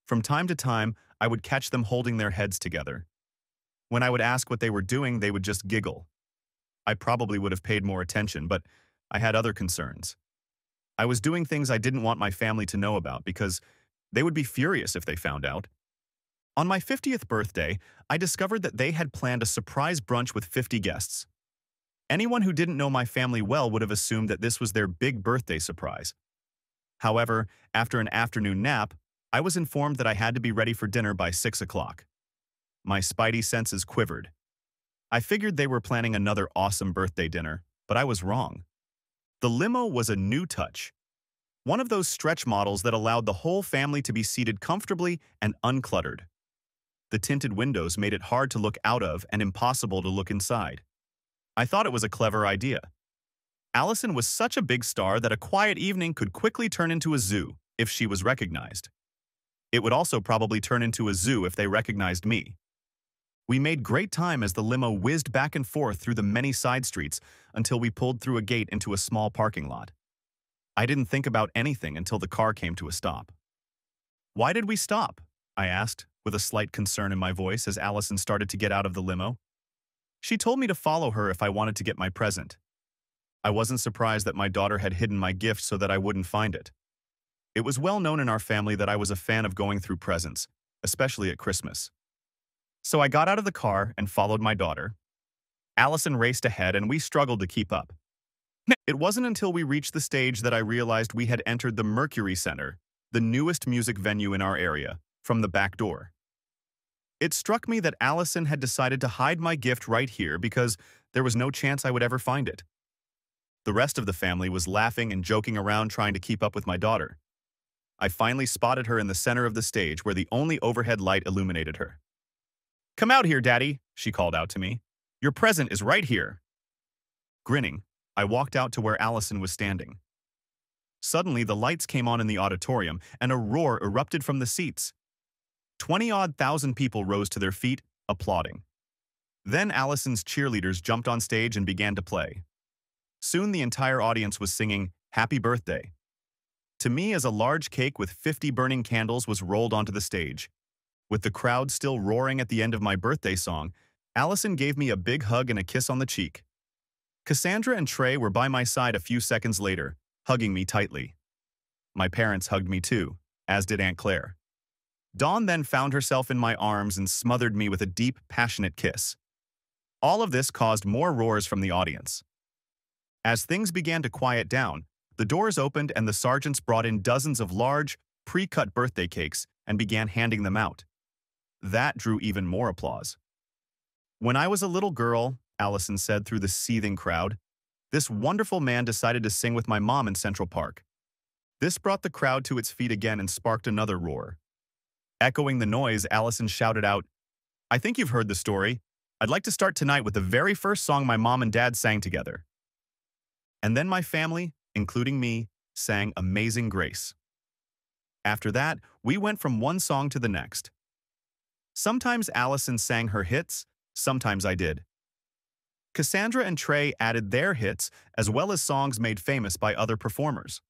From time to time, I would catch them holding their heads together. When I would ask what they were doing, they would just giggle. I probably would have paid more attention, but I had other concerns. I was doing things I didn't want my family to know about because they would be furious if they found out. On my 50th birthday, I discovered that they had planned a surprise brunch with 50 guests. Anyone who didn't know my family well would have assumed that this was their big birthday surprise. However, after an afternoon nap, I was informed that I had to be ready for dinner by 6 o'clock. My spidey senses quivered. I figured they were planning another awesome birthday dinner, but I was wrong. The limo was a new touch. One of those stretch models that allowed the whole family to be seated comfortably and uncluttered. The tinted windows made it hard to look out of and impossible to look inside. I thought it was a clever idea. Allison was such a big star that a quiet evening could quickly turn into a zoo if she was recognized. It would also probably turn into a zoo if they recognized me. We made great time as the limo whizzed back and forth through the many side streets until we pulled through a gate into a small parking lot. I didn't think about anything until the car came to a stop. Why did we stop? I asked, with a slight concern in my voice as Allison started to get out of the limo. She told me to follow her if I wanted to get my present. I wasn't surprised that my daughter had hidden my gift so that I wouldn't find it. It was well known in our family that I was a fan of going through presents, especially at Christmas. So I got out of the car and followed my daughter. Allison raced ahead and we struggled to keep up. It wasn't until we reached the stage that I realized we had entered the Mercury Center, the newest music venue in our area, from the back door. It struck me that Allison had decided to hide my gift right here because there was no chance I would ever find it. The rest of the family was laughing and joking around trying to keep up with my daughter. I finally spotted her in the center of the stage where the only overhead light illuminated her. Come out here, Daddy, she called out to me. Your present is right here. Grinning, I walked out to where Allison was standing. Suddenly, the lights came on in the auditorium and a roar erupted from the seats. Twenty-odd thousand people rose to their feet, applauding. Then Allison's cheerleaders jumped on stage and began to play. Soon the entire audience was singing Happy Birthday. To me, as a large cake with 50 burning candles was rolled onto the stage. With the crowd still roaring at the end of my birthday song, Allison gave me a big hug and a kiss on the cheek. Cassandra and Trey were by my side a few seconds later, hugging me tightly. My parents hugged me too, as did Aunt Claire. Dawn then found herself in my arms and smothered me with a deep, passionate kiss. All of this caused more roars from the audience. As things began to quiet down, the doors opened and the sergeants brought in dozens of large, pre-cut birthday cakes and began handing them out. That drew even more applause. When I was a little girl, Allison said through the seething crowd, this wonderful man decided to sing with my mom in Central Park. This brought the crowd to its feet again and sparked another roar. Echoing the noise, Allison shouted out, I think you've heard the story. I'd like to start tonight with the very first song my mom and dad sang together. And then my family, including me, sang Amazing Grace. After that, we went from one song to the next. Sometimes Allison sang her hits, Sometimes I did. Cassandra and Trey added their hits as well as songs made famous by other performers.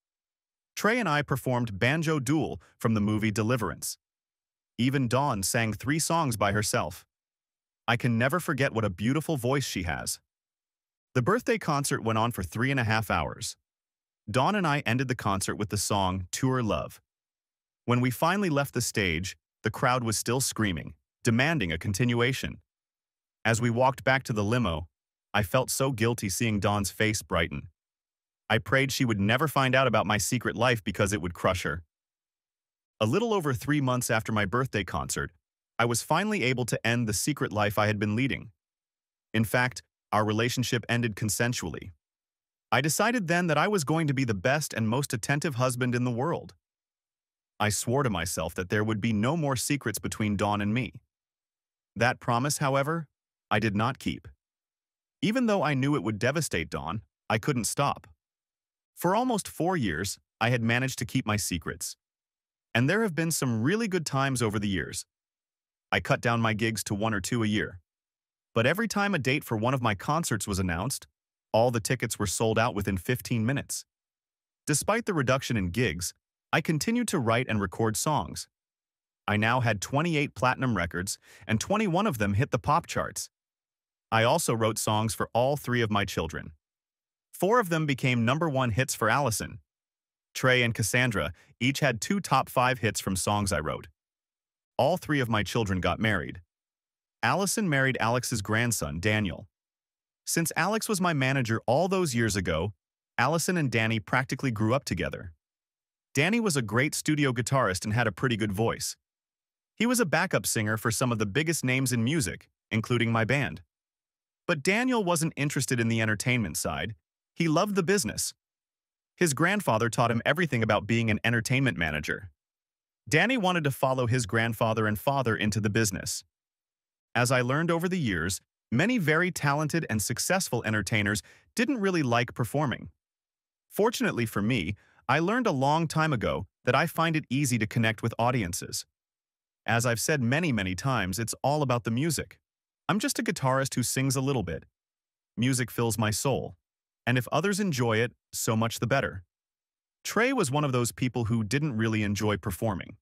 Trey and I performed Banjo Duel from the movie Deliverance. Even Dawn sang three songs by herself. I can never forget what a beautiful voice she has. The birthday concert went on for three and a half hours. Dawn and I ended the concert with the song Tour Love. When we finally left the stage, the crowd was still screaming, demanding a continuation. As we walked back to the limo, I felt so guilty seeing Dawn's face brighten. I prayed she would never find out about my secret life because it would crush her. A little over three months after my birthday concert, I was finally able to end the secret life I had been leading. In fact, our relationship ended consensually. I decided then that I was going to be the best and most attentive husband in the world. I swore to myself that there would be no more secrets between Dawn and me. That promise, however, I did not keep. Even though I knew it would devastate Dawn, I couldn't stop. For almost four years, I had managed to keep my secrets. And there have been some really good times over the years. I cut down my gigs to one or two a year. But every time a date for one of my concerts was announced, all the tickets were sold out within 15 minutes. Despite the reduction in gigs, I continued to write and record songs. I now had 28 platinum records, and 21 of them hit the pop charts. I also wrote songs for all three of my children. Four of them became number one hits for Allison. Trey and Cassandra each had two top five hits from songs I wrote. All three of my children got married. Allison married Alex's grandson, Daniel. Since Alex was my manager all those years ago, Allison and Danny practically grew up together. Danny was a great studio guitarist and had a pretty good voice. He was a backup singer for some of the biggest names in music, including my band. But Daniel wasn't interested in the entertainment side. He loved the business. His grandfather taught him everything about being an entertainment manager. Danny wanted to follow his grandfather and father into the business. As I learned over the years, many very talented and successful entertainers didn't really like performing. Fortunately for me, I learned a long time ago that I find it easy to connect with audiences. As I've said many, many times, it's all about the music. I'm just a guitarist who sings a little bit. Music fills my soul. And if others enjoy it, so much the better. Trey was one of those people who didn't really enjoy performing.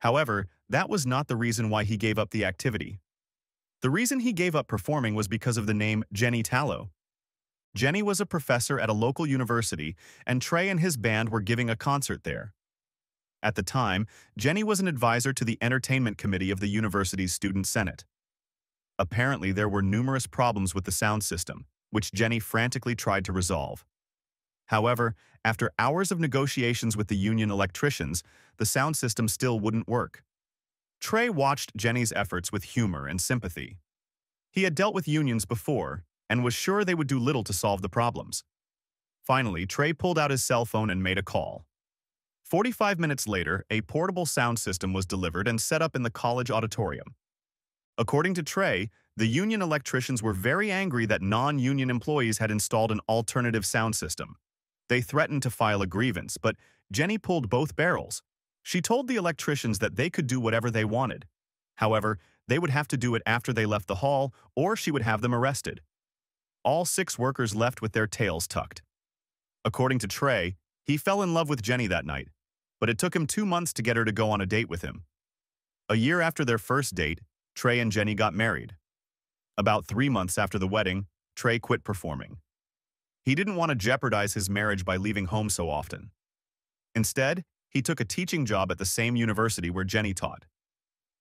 However, that was not the reason why he gave up the activity. The reason he gave up performing was because of the name Jenny Tallow. Jenny was a professor at a local university, and Trey and his band were giving a concert there. At the time, Jenny was an advisor to the entertainment committee of the university's student senate. Apparently, there were numerous problems with the sound system, which Jenny frantically tried to resolve. However, after hours of negotiations with the union electricians, the sound system still wouldn't work. Trey watched Jenny's efforts with humor and sympathy. He had dealt with unions before and was sure they would do little to solve the problems. Finally, Trey pulled out his cell phone and made a call. 45 minutes later, a portable sound system was delivered and set up in the college auditorium. According to Trey, the union electricians were very angry that non-union employees had installed an alternative sound system. They threatened to file a grievance, but Jenny pulled both barrels. She told the electricians that they could do whatever they wanted. However, they would have to do it after they left the hall, or she would have them arrested. All six workers left with their tails tucked. According to Trey, he fell in love with Jenny that night, but it took him two months to get her to go on a date with him. A year after their first date, Trey and Jenny got married. About three months after the wedding, Trey quit performing. He didn't want to jeopardize his marriage by leaving home so often. Instead, he took a teaching job at the same university where Jenny taught.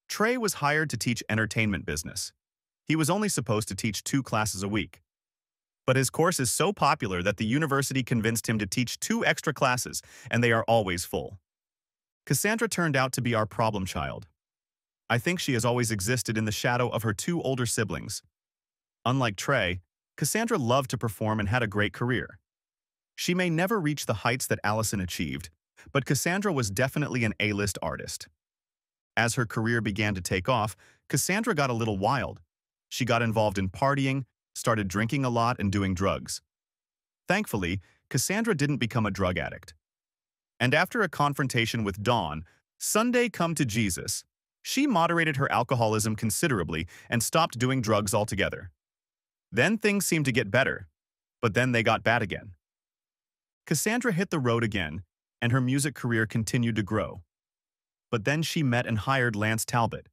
Trey was hired to teach entertainment business. He was only supposed to teach two classes a week. But his course is so popular that the university convinced him to teach two extra classes, and they are always full. Cassandra turned out to be our problem child. I think she has always existed in the shadow of her two older siblings. Unlike Trey, Cassandra loved to perform and had a great career. She may never reach the heights that Allison achieved, but Cassandra was definitely an A-list artist. As her career began to take off, Cassandra got a little wild. She got involved in partying, started drinking a lot and doing drugs. Thankfully, Cassandra didn't become a drug addict. And after a confrontation with Dawn, Sunday come to Jesus, she moderated her alcoholism considerably and stopped doing drugs altogether. Then things seemed to get better, but then they got bad again. Cassandra hit the road again, and her music career continued to grow. But then she met and hired Lance Talbot.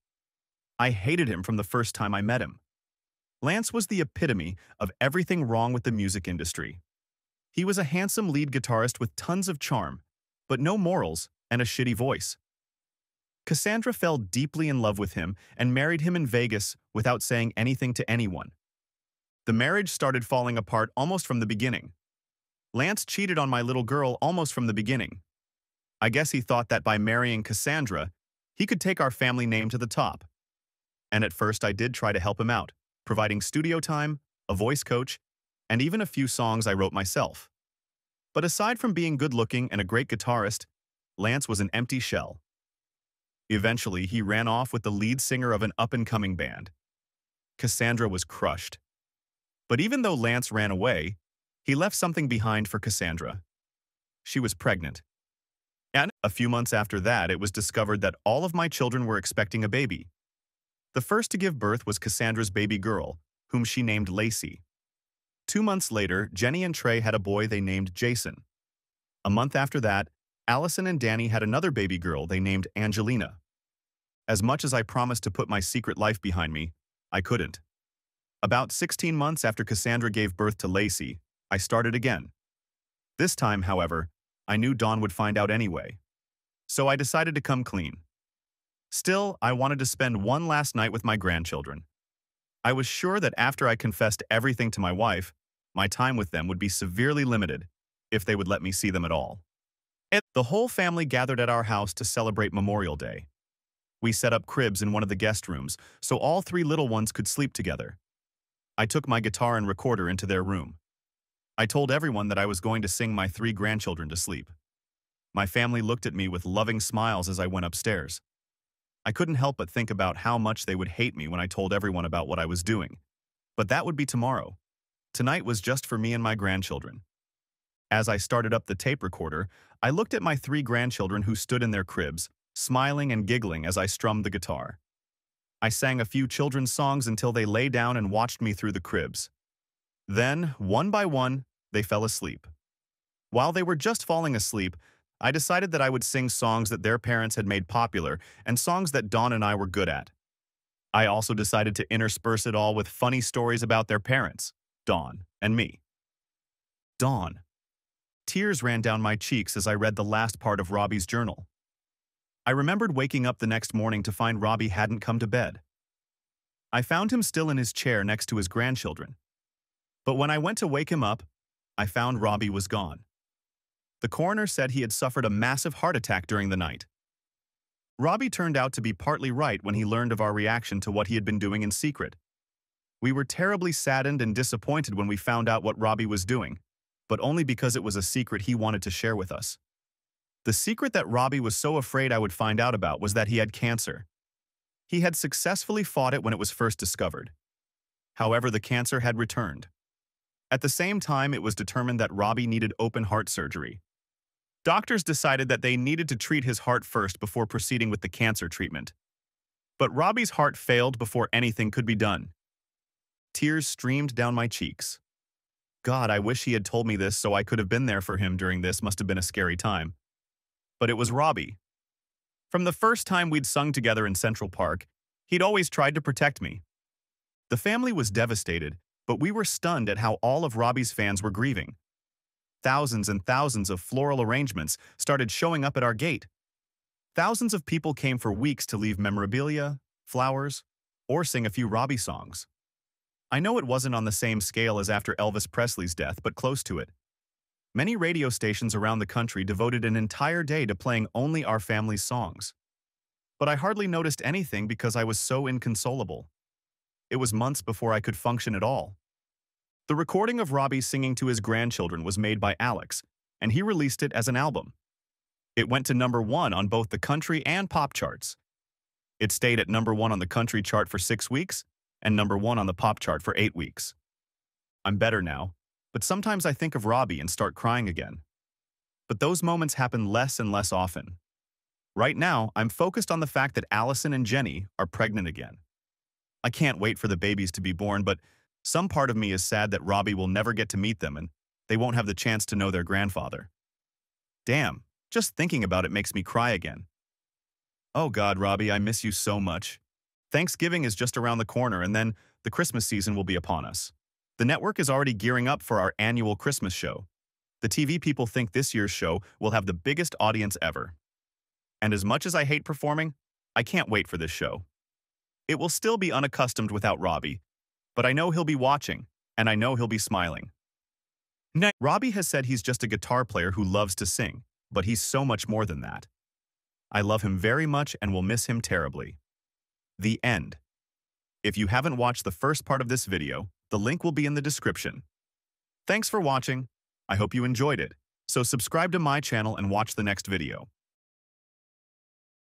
I hated him from the first time I met him. Lance was the epitome of everything wrong with the music industry. He was a handsome lead guitarist with tons of charm, but no morals and a shitty voice. Cassandra fell deeply in love with him and married him in Vegas without saying anything to anyone. The marriage started falling apart almost from the beginning. Lance cheated on my little girl almost from the beginning. I guess he thought that by marrying Cassandra, he could take our family name to the top. And at first I did try to help him out, providing studio time, a voice coach, and even a few songs I wrote myself. But aside from being good-looking and a great guitarist, Lance was an empty shell. Eventually, he ran off with the lead singer of an up-and-coming band. Cassandra was crushed. But even though Lance ran away, he left something behind for Cassandra. She was pregnant. And a few months after that, it was discovered that all of my children were expecting a baby. The first to give birth was Cassandra's baby girl, whom she named Lacey. Two months later, Jenny and Trey had a boy they named Jason. A month after that, Allison and Danny had another baby girl they named Angelina. As much as I promised to put my secret life behind me, I couldn't. About 16 months after Cassandra gave birth to Lacey, I started again. This time, however, I knew Dawn would find out anyway. So I decided to come clean. Still, I wanted to spend one last night with my grandchildren. I was sure that after I confessed everything to my wife, my time with them would be severely limited, if they would let me see them at all. The whole family gathered at our house to celebrate Memorial Day. We set up cribs in one of the guest rooms, so all three little ones could sleep together. I took my guitar and recorder into their room. I told everyone that I was going to sing my three grandchildren to sleep. My family looked at me with loving smiles as I went upstairs. I couldn't help but think about how much they would hate me when I told everyone about what I was doing. But that would be tomorrow. Tonight was just for me and my grandchildren. As I started up the tape recorder, I looked at my three grandchildren who stood in their cribs, smiling and giggling as I strummed the guitar. I sang a few children's songs until they lay down and watched me through the cribs. Then, one by one, they fell asleep. While they were just falling asleep, I decided that I would sing songs that their parents had made popular and songs that Dawn and I were good at. I also decided to intersperse it all with funny stories about their parents, Dawn and me. Dawn. Tears ran down my cheeks as I read the last part of Robbie's journal. I remembered waking up the next morning to find Robbie hadn't come to bed. I found him still in his chair next to his grandchildren. But when I went to wake him up, I found Robbie was gone. The coroner said he had suffered a massive heart attack during the night. Robbie turned out to be partly right when he learned of our reaction to what he had been doing in secret. We were terribly saddened and disappointed when we found out what Robbie was doing, but only because it was a secret he wanted to share with us. The secret that Robbie was so afraid I would find out about was that he had cancer. He had successfully fought it when it was first discovered. However, the cancer had returned. At the same time, it was determined that Robbie needed open heart surgery. Doctors decided that they needed to treat his heart first before proceeding with the cancer treatment. But Robbie's heart failed before anything could be done. Tears streamed down my cheeks. God, I wish he had told me this so I could have been there for him during this must have been a scary time. But it was Robbie. From the first time we'd sung together in Central Park, he'd always tried to protect me. The family was devastated, but we were stunned at how all of Robbie's fans were grieving thousands and thousands of floral arrangements started showing up at our gate. Thousands of people came for weeks to leave memorabilia, flowers, or sing a few Robbie songs. I know it wasn't on the same scale as after Elvis Presley's death, but close to it. Many radio stations around the country devoted an entire day to playing only our family's songs. But I hardly noticed anything because I was so inconsolable. It was months before I could function at all. The recording of Robbie singing to his grandchildren was made by Alex, and he released it as an album. It went to number one on both the country and pop charts. It stayed at number one on the country chart for six weeks and number one on the pop chart for eight weeks. I'm better now, but sometimes I think of Robbie and start crying again. But those moments happen less and less often. Right now, I'm focused on the fact that Allison and Jenny are pregnant again. I can't wait for the babies to be born, but some part of me is sad that Robbie will never get to meet them and they won't have the chance to know their grandfather. Damn, just thinking about it makes me cry again. Oh God, Robbie, I miss you so much. Thanksgiving is just around the corner and then the Christmas season will be upon us. The network is already gearing up for our annual Christmas show. The TV people think this year's show will have the biggest audience ever. And as much as I hate performing, I can't wait for this show. It will still be unaccustomed without Robbie, but I know he'll be watching, and I know he'll be smiling. Next, Robbie has said he's just a guitar player who loves to sing, but he's so much more than that. I love him very much and will miss him terribly. The end. If you haven't watched the first part of this video, the link will be in the description. Thanks for watching. I hope you enjoyed it. So subscribe to my channel and watch the next video.